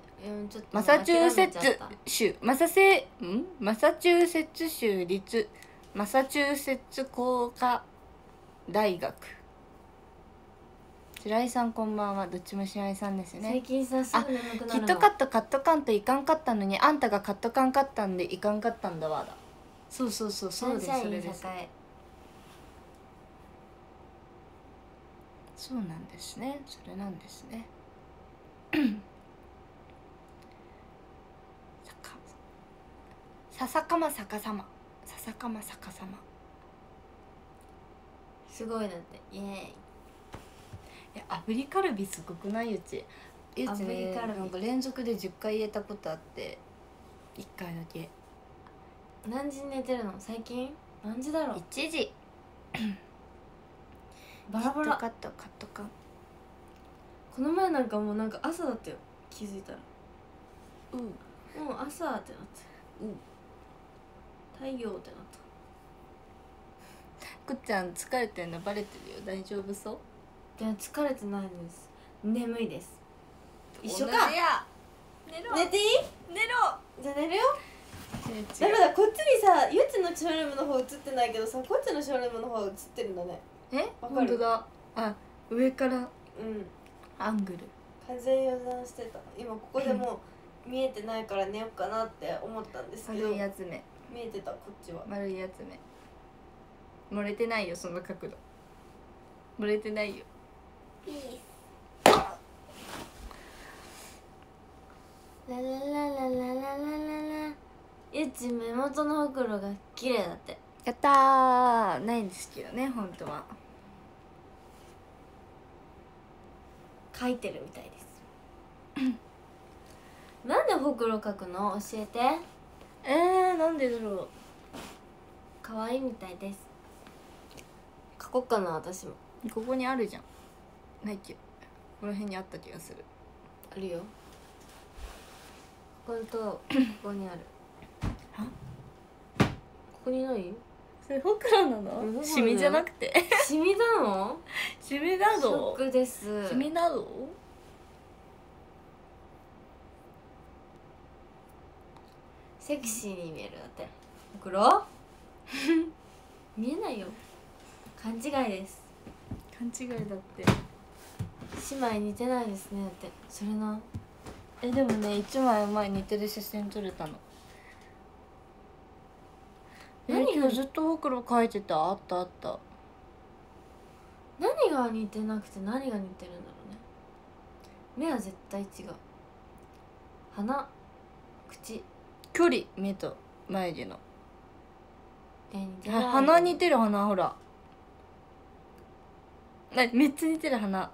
ーマサチューセッツ州。マサセん？マサチューセッツ州立。マサチューセッツ工科大学。白井さんこんばんは。どっちも白井さんですね。最近さすぐ眠くなるのキットカットカットカンといかんかったのにあんたがカットカンかったんでいかんかったんだわだ。そうそうそうそうですそれです。栄そうなんですね。それなんですね。(clears throat) さか。まさかさまささかまさかさますごいだって。イエーイ。いや炙りカルビすごくない？ゆち。ゆち炙ねりカルビ。なんか連続で10回言えたことあって。1回だけ。何時に寝てるの？最近？何時だろう？1時。(clears throat) バラバラ。カットカットカンこの前なんかもうなんか朝だったよ。気づいたら。うん。もう朝ってなってうん太陽ってなっくっちゃん疲れてんのバレてるよ。大丈夫そう？たいや疲れてないです。眠いです。一緒か。寝ろ。寝ていい？寝ろ。じゃあ寝るよ。違ダメだこっちにさゆっちのショールームの方映ってないけどさこっちのショールームの方映ってるんだね。え？わかる？本当だ。あ上から。うん。アングル。完全予断してた。今ここでもう見えてないから寝ようかなって思ったんですけど。(laughs) 丸いやつ目見えてたこっちは。丸いやつ目漏れてないよその角度。漏れてないよ。ラララララララララ。ゆっち目元のほくろが綺麗だって。やったー。ないんですけどね本当は。描いてるみたいです。(coughs) なんでほくろ描くの？教えてえー、なんでだろう。可愛いみたいです。描こっかな私も。ここにあるじゃん。ないっけこの辺にあった気がする。あるよ。こことここにある。は？ここにない？それほくろなうんの？シミじゃなくて。(laughs) シミなの？シミなショどックです。シミなどセクシーに見えるだって。見えないよ。勘違いです。勘違いだって。姉妹似てないですねだって。それなえでもね一枚前似てる写真撮れたの。え何が？今日ずっとほくろ描いてた？あったあった。何が似てなくて何が似てるんだろうね。目は絶対違う。鼻口距離目と眉毛の。鼻似てる鼻ほら。なめっちゃ似てる鼻。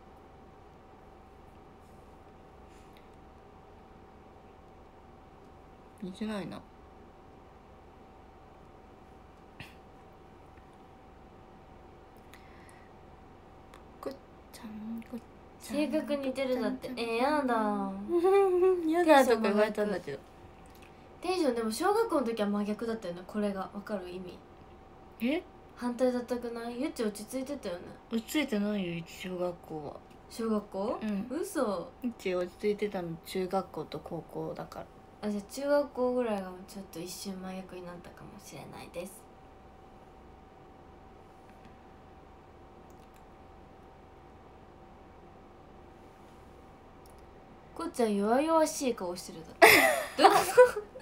似てないな。性格似てるだってえー、やだ嫌だとか言われたん。だけどテンションでも小学校の時は真逆だったよね。これが分かる意味。え？反対だったくない？ゆっち落ち着いてたよね。落ち着いてないよ小学校は。小学校？うん。嘘。うち落ち着いてたの中学校と高校だから。あじゃあ中学校ぐらいがちょっと一瞬真逆になったかもしれないです。こっちゃん弱々しい顔してるだってどういうこ言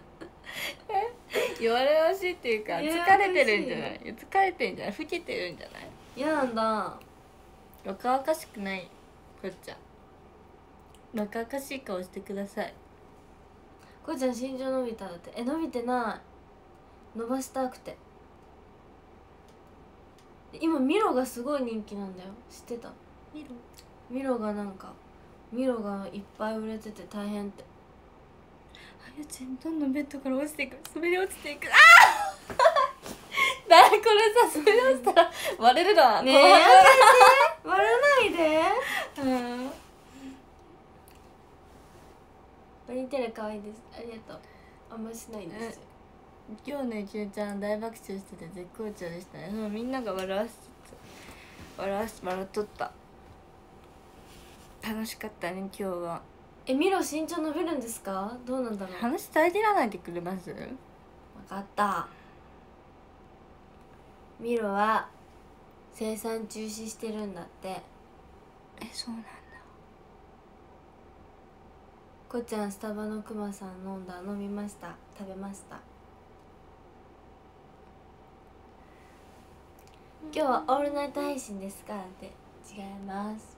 われやしいっていうか疲れてるんじゃない？疲れてるんじゃない？老けてるんじゃない？と嫌なんだ。若々しくない？こっちゃん若々しい顔してください。こっちゃん身長伸びただって。え伸びてない。伸ばしたくて。今ミロがすごい人気なんだよ。知ってた？見ろミロがなんかミロがいっぱい売れてて大変ってあゆちんどんどんベッドから落ちていく。滑り落ちていく。ああ (laughs) だこれさ滑り落ちたら割れるなねえ。割らないで。うん。バニーテレ可愛いです。ありがとう。あんましないんですよ。今日ねきゅうちゃん大爆笑してて絶好調でしたね。うんみんなが笑わせて笑わし笑っとった。楽しかったね今日はえミロ身長伸びるんですか？どうなんだろう？分話遮らないでくれます？かった。ミロは生産中止してるんだって。えそうなんだ。こっちゃんスタバのクマさん飲んだ？飲みました？食べました？今日はオールナイト配信ですか？って。違います。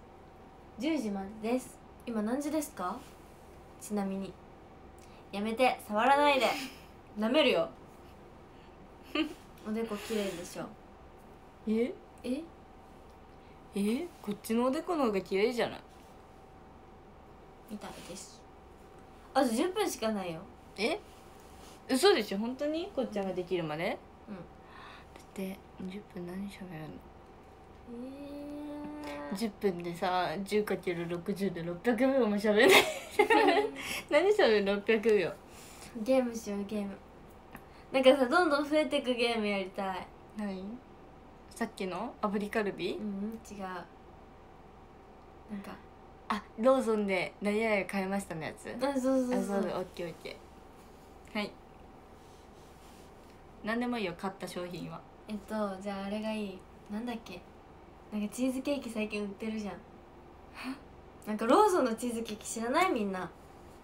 10時までです今何時ですか？ちなみに。やめて。触らないで。(laughs) 舐めるよ。おでこ綺麗でしょ。え？え？え？こっちのおでこの方が綺麗じゃない？みたいです。あと10分しかないよ。え？嘘でしょ？本当に？こっちゃんができるまで？うん。だって10分何しゃべるの？えー10分でさ 10×60 で600秒もしゃべれない。(laughs) 何しゃべる600秒ゲームしようゲーム。なんかさどんどん増えてくゲームやりたい。何？さっきの？炙りカルビ、うん違う。なんか。あローソンで何々買いましたのやつ？あそうそうそう。あそうだ。オッケーオッケー。はい。何でもいいよ買った商品は。えっとじゃああれがいい。なんだっけ？なんかチーズケーキ最近売ってるじゃん。なんかローソンのチーズケーキ知らない？みんな。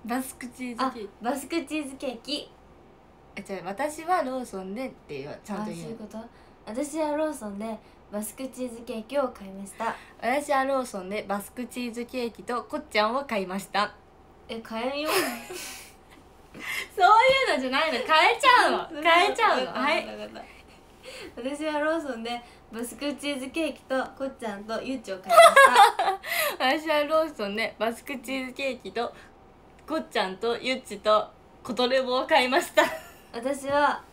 バスクチーズあケーキ。バスクチーズケーキ。えじゃあ私はローソンでっていうちゃんあと言う。そういうこと？私はローソンでバスクチーズケーキを買いました。私はローソンでバスクチーズケーキとこっちゃんを買いました。え買えんよ。(laughs) そういうのじゃないの。買えちゃうの。(laughs) 買えちゃうの。ははいい私はローソンでバスクチーズケーキとこっちゃんとゆっちを買いました。(laughs) 私はローソンでバスクチーズケーキとこっちゃんとゆっちとコトレボを買いました。私は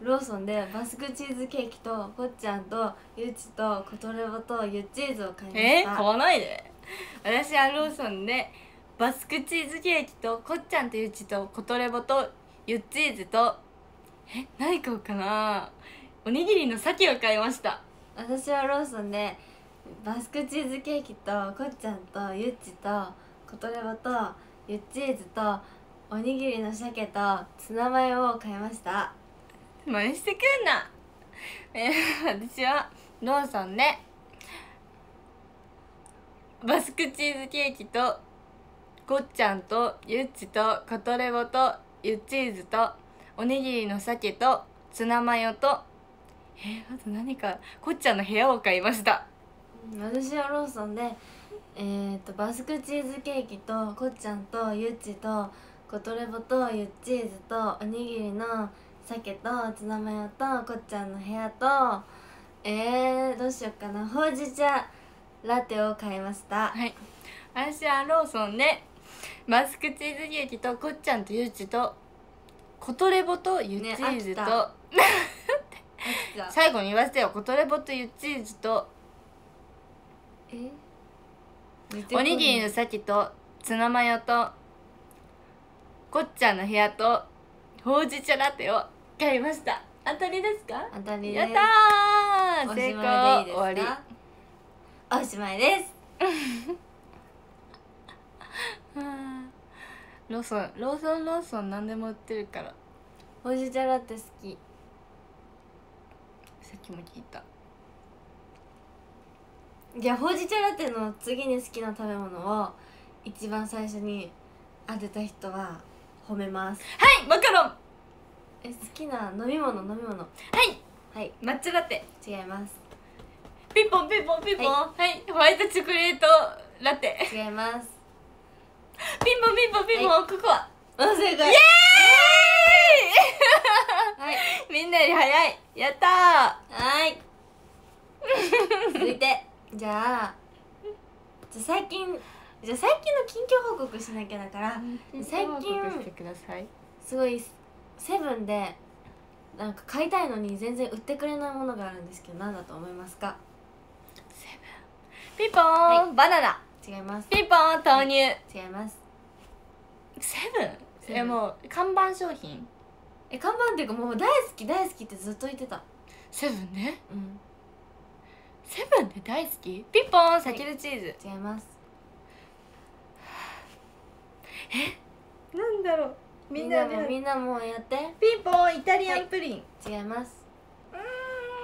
ローソンでバスクチーズケーキとこっちゃんとゆっちとコトレボとゆっチーズを買いまえー、した。買わないで。私はローソンでバスクチーズケーキとこっちゃんとゆっちとコトレボとゆっチーズとえ何買おうかな。おにぎりの鮭を買いました私はローソンでバスクチーズケーキとこっちゃんとゆっちとコトレボとゆっチーズとおにぎりの鮭とツナマヨを買いました。真似してくんな。私はローソンでバスクチーズケーキとこっちゃんとゆっちとコトレボとゆっチーズとおにぎりの鮭とツナマヨとえー、あと何かこっちゃんの部屋を買いました。私はローソンでえー、とバスクチーズケーキとこっちゃんとゆっちとコトレボとゆっチーズとおにぎりの鮭とツナマヨとこっちゃんの部屋とえー、どうしよっかな。ほうじ茶ラテを買いました。はい。私はローソンでバスクチーズケーキとこっちゃんとゆっちとコトレボとゆっチーズと、ね (laughs) 最後に言わせてよ。コトレボとユッチーズとえ？おにぎりのさきとツナマヨとこっちゃんの部屋とほうじ茶ラテを買いました。当たりですか？当たりです。やった成功。終わり。おしまいです。(laughs) ローソン。ローソンローソン何でも売ってるから。ほうじ茶ラテ好きさっきも聞いた。じゃあほうじ茶ラテの次に好きな食べ物を一番最初に当てた人は褒めます。はいマカロン。はえ好きな飲み物飲み物。い。はい。抹茶ラテ。違います。ピンポンピンポンピンポン。ははい、ホワイトチョコレートラテ。違います。ピンポンピンポンピンポン、ココアあ正解。イエはい。みんなより早い。やったはい。続いて。じゃあじゃあ最近じゃあ最近の近況報告しなきゃだからー最近してください。すごいセブンでなんか買いたいのに全然売ってくれないものがあるんですけど何だと思いますか？ピンポーン、バナナ。違います。ピンポーン豆乳。違います。セブン？セブン。えもう看板商品え看板っていうかもう大好き大好きってずっと言ってた。セブンね。うん。セブンで大好き？ピンポーンサキルチーズ、違います。なんだろう？みんなも。みんなもうやって。ピンポーンイタリアンプリン、違います。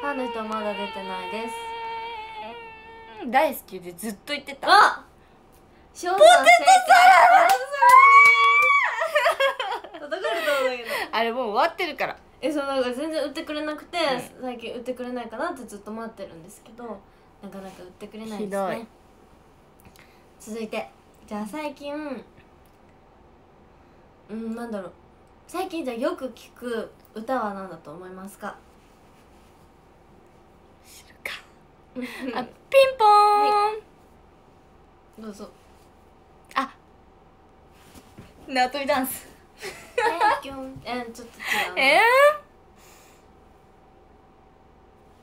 ファンの人はまだ出てないです。うん大好きでずっと言ってた。あポテトサラダ叩かれたんだけど。あれもう終わってるから。えそうなんか全然売ってくれなくて、最近売ってくれないかなってずっと待ってるんですけどなかなか売ってくれないですひどい。ね続いて。じゃあ最近うんなんだろう。最近じゃあよく聞く歌は何だと思いますか？知るか。(laughs) あピンポーン、どうぞ。あ。縄跳びダンスえキュンえちょっと違うな。え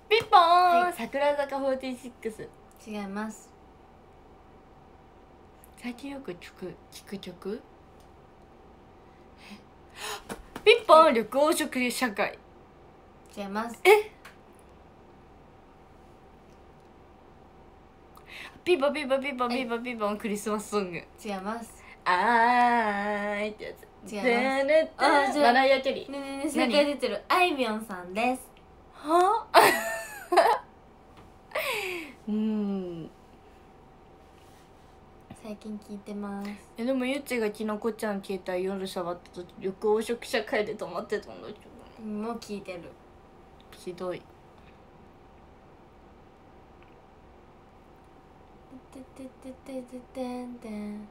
ー、ピンポーン、はい桜坂46違います。最近よく聞く聞く曲？え？ピンポン緑黄色社会。違います。ピンポンピンポンピンポンピンポンピンポンクリスマスソング。違います。あーいってやつ違います。マライア・キャリーねえねえねえ正解出てる。あいみょんさんです。は？(laughs) うーん。最近聞いてます。えでもゆっちがきのこちゃん携帯夜触った時緑黄色社会で止まってたんだけどもう聞いてる。ひどい。ててててててんてん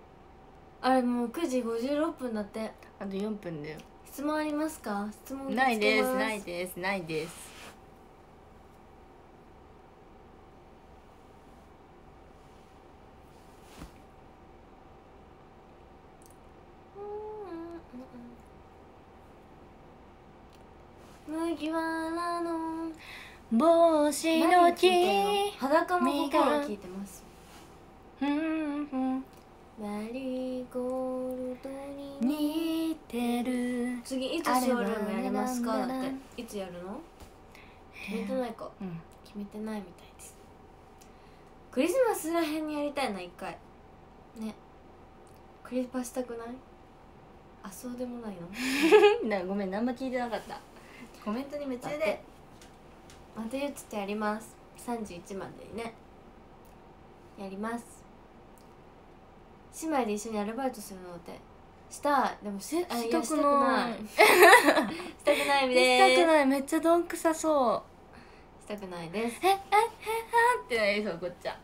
あれもう9時56分だって。あと4分だよ。質問ありますか？質問ないです。ないです。ないです。麦わらの帽子の木。裸の心を聞いてます。うんうんマリーゴールドに似てる。次いつショールームやりますか？だっていつやるの？決めてないか。うん。決めてないみたいです。クリスマスらへんにやりたいな一回。ね。クリパしたくない？あそうでもないの？(laughs) なごめん何も聞いてなかった。コメントに夢中で。また言ってやります。31までにね。やります姉妹で一緒にアルバイトするのって。したいでもしあいやしたくない。(laughs) したくないです。したくない。めっちゃどんくさそう。したくないです。ええええってなりそうこっちゃ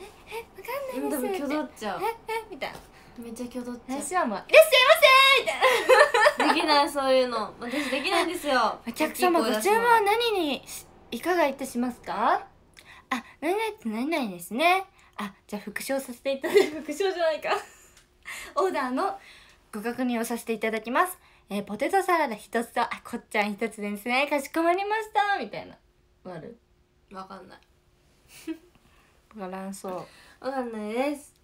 ええわかんないです。でも挙動っちゃう。ええみたいな。めっちゃ挙動っちゃう。私はもう「いらっしゃいませ!」みたいなできないそういうの。私できないんですよ。(laughs) お客様ご注文は何にしいかがいたしますか？あ、何々って何々ですねあじゃあ復唱させていただき (laughs) 復唱じゃないか。(laughs) オーダーのご確認をさせていただきます、えー、ポテトサラダ一つとあこっちゃん一つですね。かしこまりました。みたいな。ある。わかんない。バランスをわかんないです。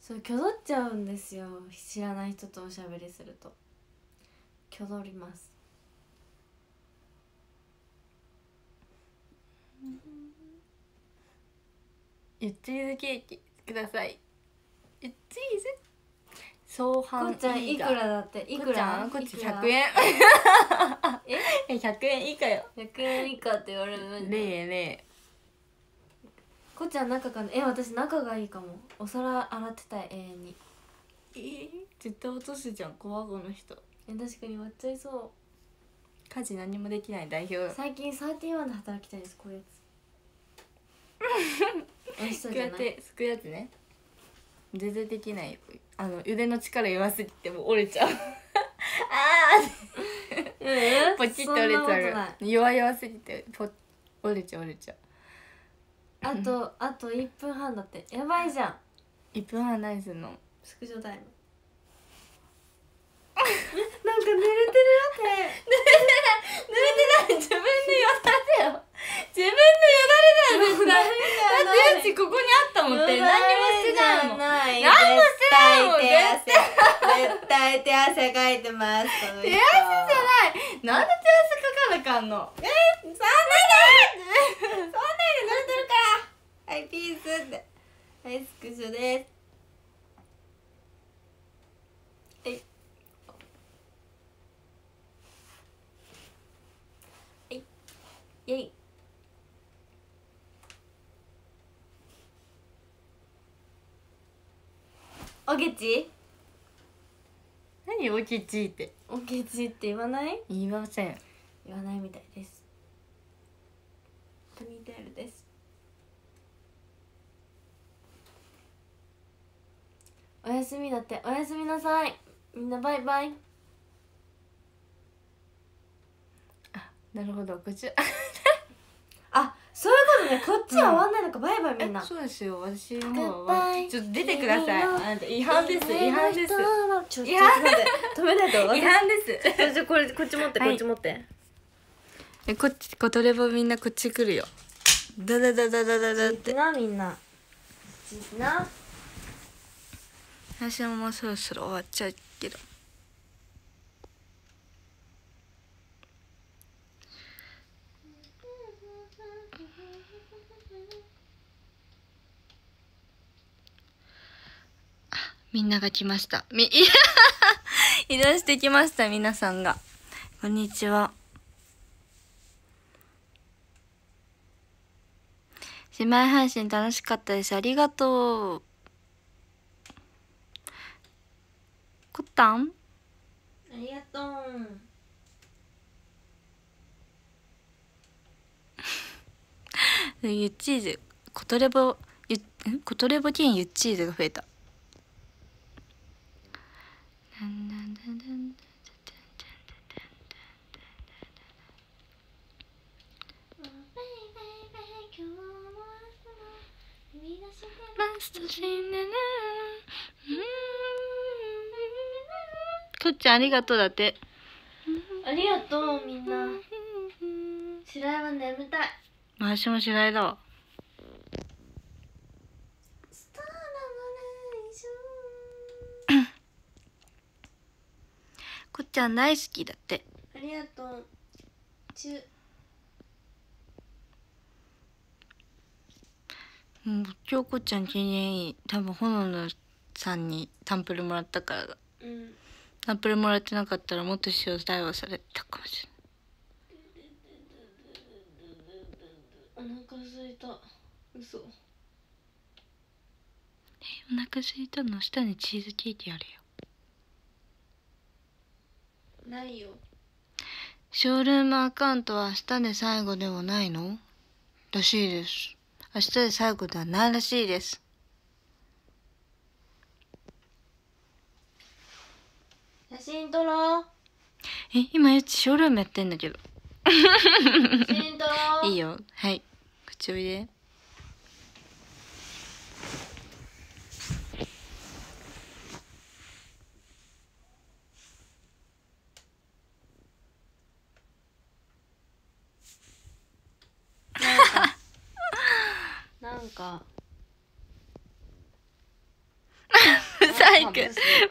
そうきょどっちゃうんですよ。知らない人とおしゃべりすると。きょどります。ゆっチーズケーキください。ゆっチーズ？相こ反っちゃんいくらだって？いくら？んこっちいくら？100円。え？(laughs) え100円以下よ。100円以下って言われるの？にねえねこっちゃん仲がえ私仲がいいかも。お皿洗ってたい永遠に。ええー、絶対落とすじゃん怖この人。え確かに割っちゃいそ家事何もできない代表。う最近サーティワンで働きたいですこういうやつ (laughs) 美味しそうこうじゃない？やってすくやつね。全然できない。あの腕の力弱すぎてもう折れちゃう。あえー。ポチッと折れちそんなことなゃう弱々すぎてポ折れちゃう折れちゃう。あと (laughs) あと1分半だって。やばいじゃん。1分半何すんの？スクショタイム。(laughs) なんか濡れてる自分 (laughs) でよだれよ自分でよだれだよ絶対だってよちここにあったもんって何にもしてないもんない何もしてないもん絶対手汗絶対手汗かい。てます手汗じゃない。なんで手汗かかなあかんの。そんなにそんなに濡れてるからはいピース。ってはいスクショです。はい。はい。イェイ。おげち何おきちって？おげちって言わない？言いません。言わないみたいです。ポニーテールです。おやすみだって。おやすみなさい。みんなバイバイ。なるほど。こちらあそういうことね。こっちは終わんないのか、バイバイみんな。そうですよ。私のグッ方バイはちょっと出てください。あなた違反です違反です違反ちょっと待って止めないと違反ですじゃこれこっち持ってはいこっち持って、えこっちこトレボみんなこっち来るよダダダダダダダってなみんなちな私ももう。そろそろ終わっちゃう。けどみんなが来ました。み (laughs) 移動してきました皆さんが。こんにちは。姉妹配信楽しかったです。ありがとう。こったん？ありがとう。ユッチーズコトレボゆんコトレボ兼ユッチーズが増えたラストシンデレラこっちゃんありがとうだって。ありがとうみんな。白井は眠たい。私も白井だわ。こっちゃん大好きだって。ありがとう。チュ。うん今日こっちゃん機嫌いい多分炎野さんにタンプルもらったからだ。うんタンプルもらってなかったらもっと塩対応されてたかもしれお腹空いた。嘘。ないお腹空いたの下にチーズケーキあるよ。ないよ。ショールームアカウントは明日で最後ではないの？らしいです。明日で最後ではないらしいです写真撮ろうえ今うちショールームやってんだけど。写真撮ろういいよ。はい。こっちおいで。なんかなんかサイク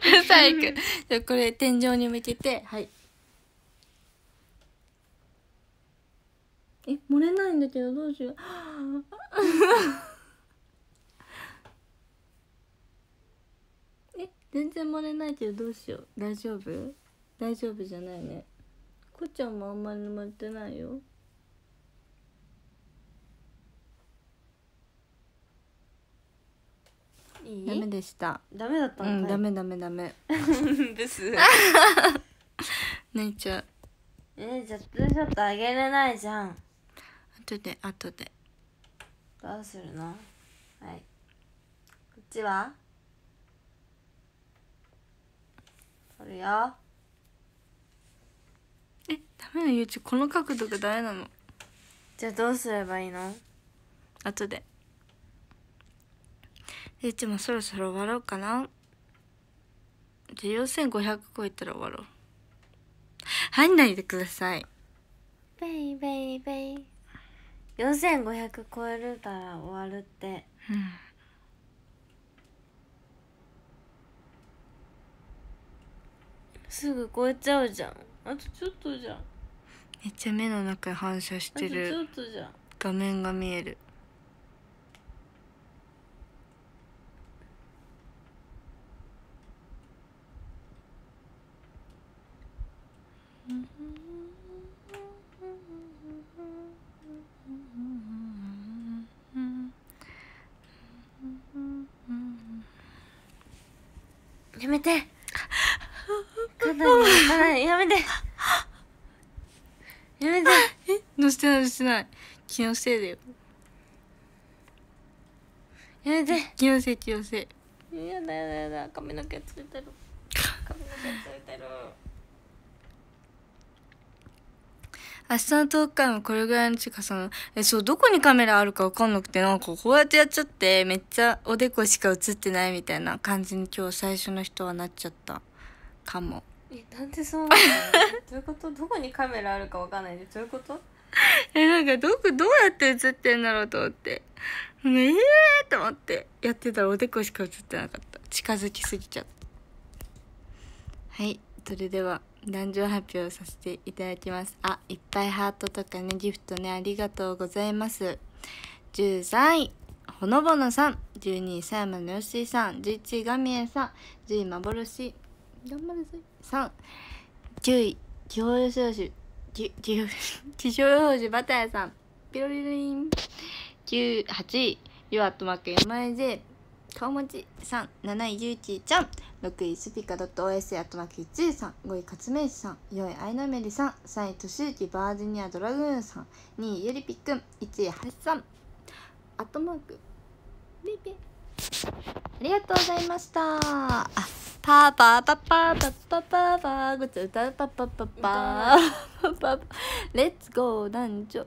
ブサイクじゃあこれ天井に向けてはい。え漏れないんだけどどうしよう。(laughs) え全然漏れないけどどうしよう。大丈夫？大丈夫じゃないね。こっちゃんもあんまり漏れてないよいい？ダメでした。ダメだったうんのかいダメダメダメ。です (laughs) (laughs) 泣いちゃう。えじゃあツーショットあげれないじゃん。後で後で。どうするの？はい。こっちは？取るよ。えダメなのゆうちこの角度がダメなの。じゃあどうすればいいの？後でゆうちもそろそろ終わろうかな？じゃあ4500超えたら終わろう。入んないでください。ベイベイベイ。4500超えるたら終わるって。うん。すぐ超えちゃうじゃん。あとちょっとじゃん。めっちゃ目の中に反射しあとちょてるっとじゃん。画面が見えるやめて。肩に巻かないやめて。やめて。え乗せてない乗せてない？気のせいだよ。やめて。気のせい気のせい。やだやだやだ。髪の毛ついてる。髪の毛ついてる明日のトーク会もこれぐらいの近さのえそうどこにカメラあるか分かんなくてなんかこうやってやっちゃってめっちゃおでこしか映ってないみたいな感じに今日最初の人はなっちゃった。かも。えなんでそう思ったの？どういうこと？(laughs) どこにカメラあるかわかんないで。どういうこと？えなんかどこどうやって映ってんだろうと思って。ええーと思って。やってたらおでこしか映ってなかった。近づきすぎちゃった。はいそれでは男女発表させていただきます。あいっぱいハートとかねギフトねありがとうございます。13位ほのぼのさん。12位さやまのよしーさん。11位ガミエさん。10位幻。頑張るぜ。さん9位 (laughs) 気象予報士きき気象予報士バタヤさん。ピロリリン。9 8位ヨアットマーク MIJ 顔文字さん7位ゆうちゃん。6位スピカ .os トマーク1位さん。5位勝名さん。4位アイナメリさん。3位としゆきバージニアドラグーンさん。2位ゆりぴっくん1位はしさん。アットマーク。ありがとうございました。あパーパーパッパーパッパッパーパー。ごちゃ歌う。パッパッパッパーパッパレッツゴー男女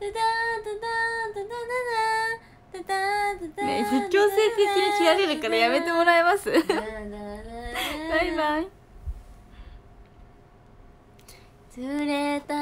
ダダンダダンダダンダダンダダンダダンね実況性的に切られるからやめてもらえますバイバイ釣れた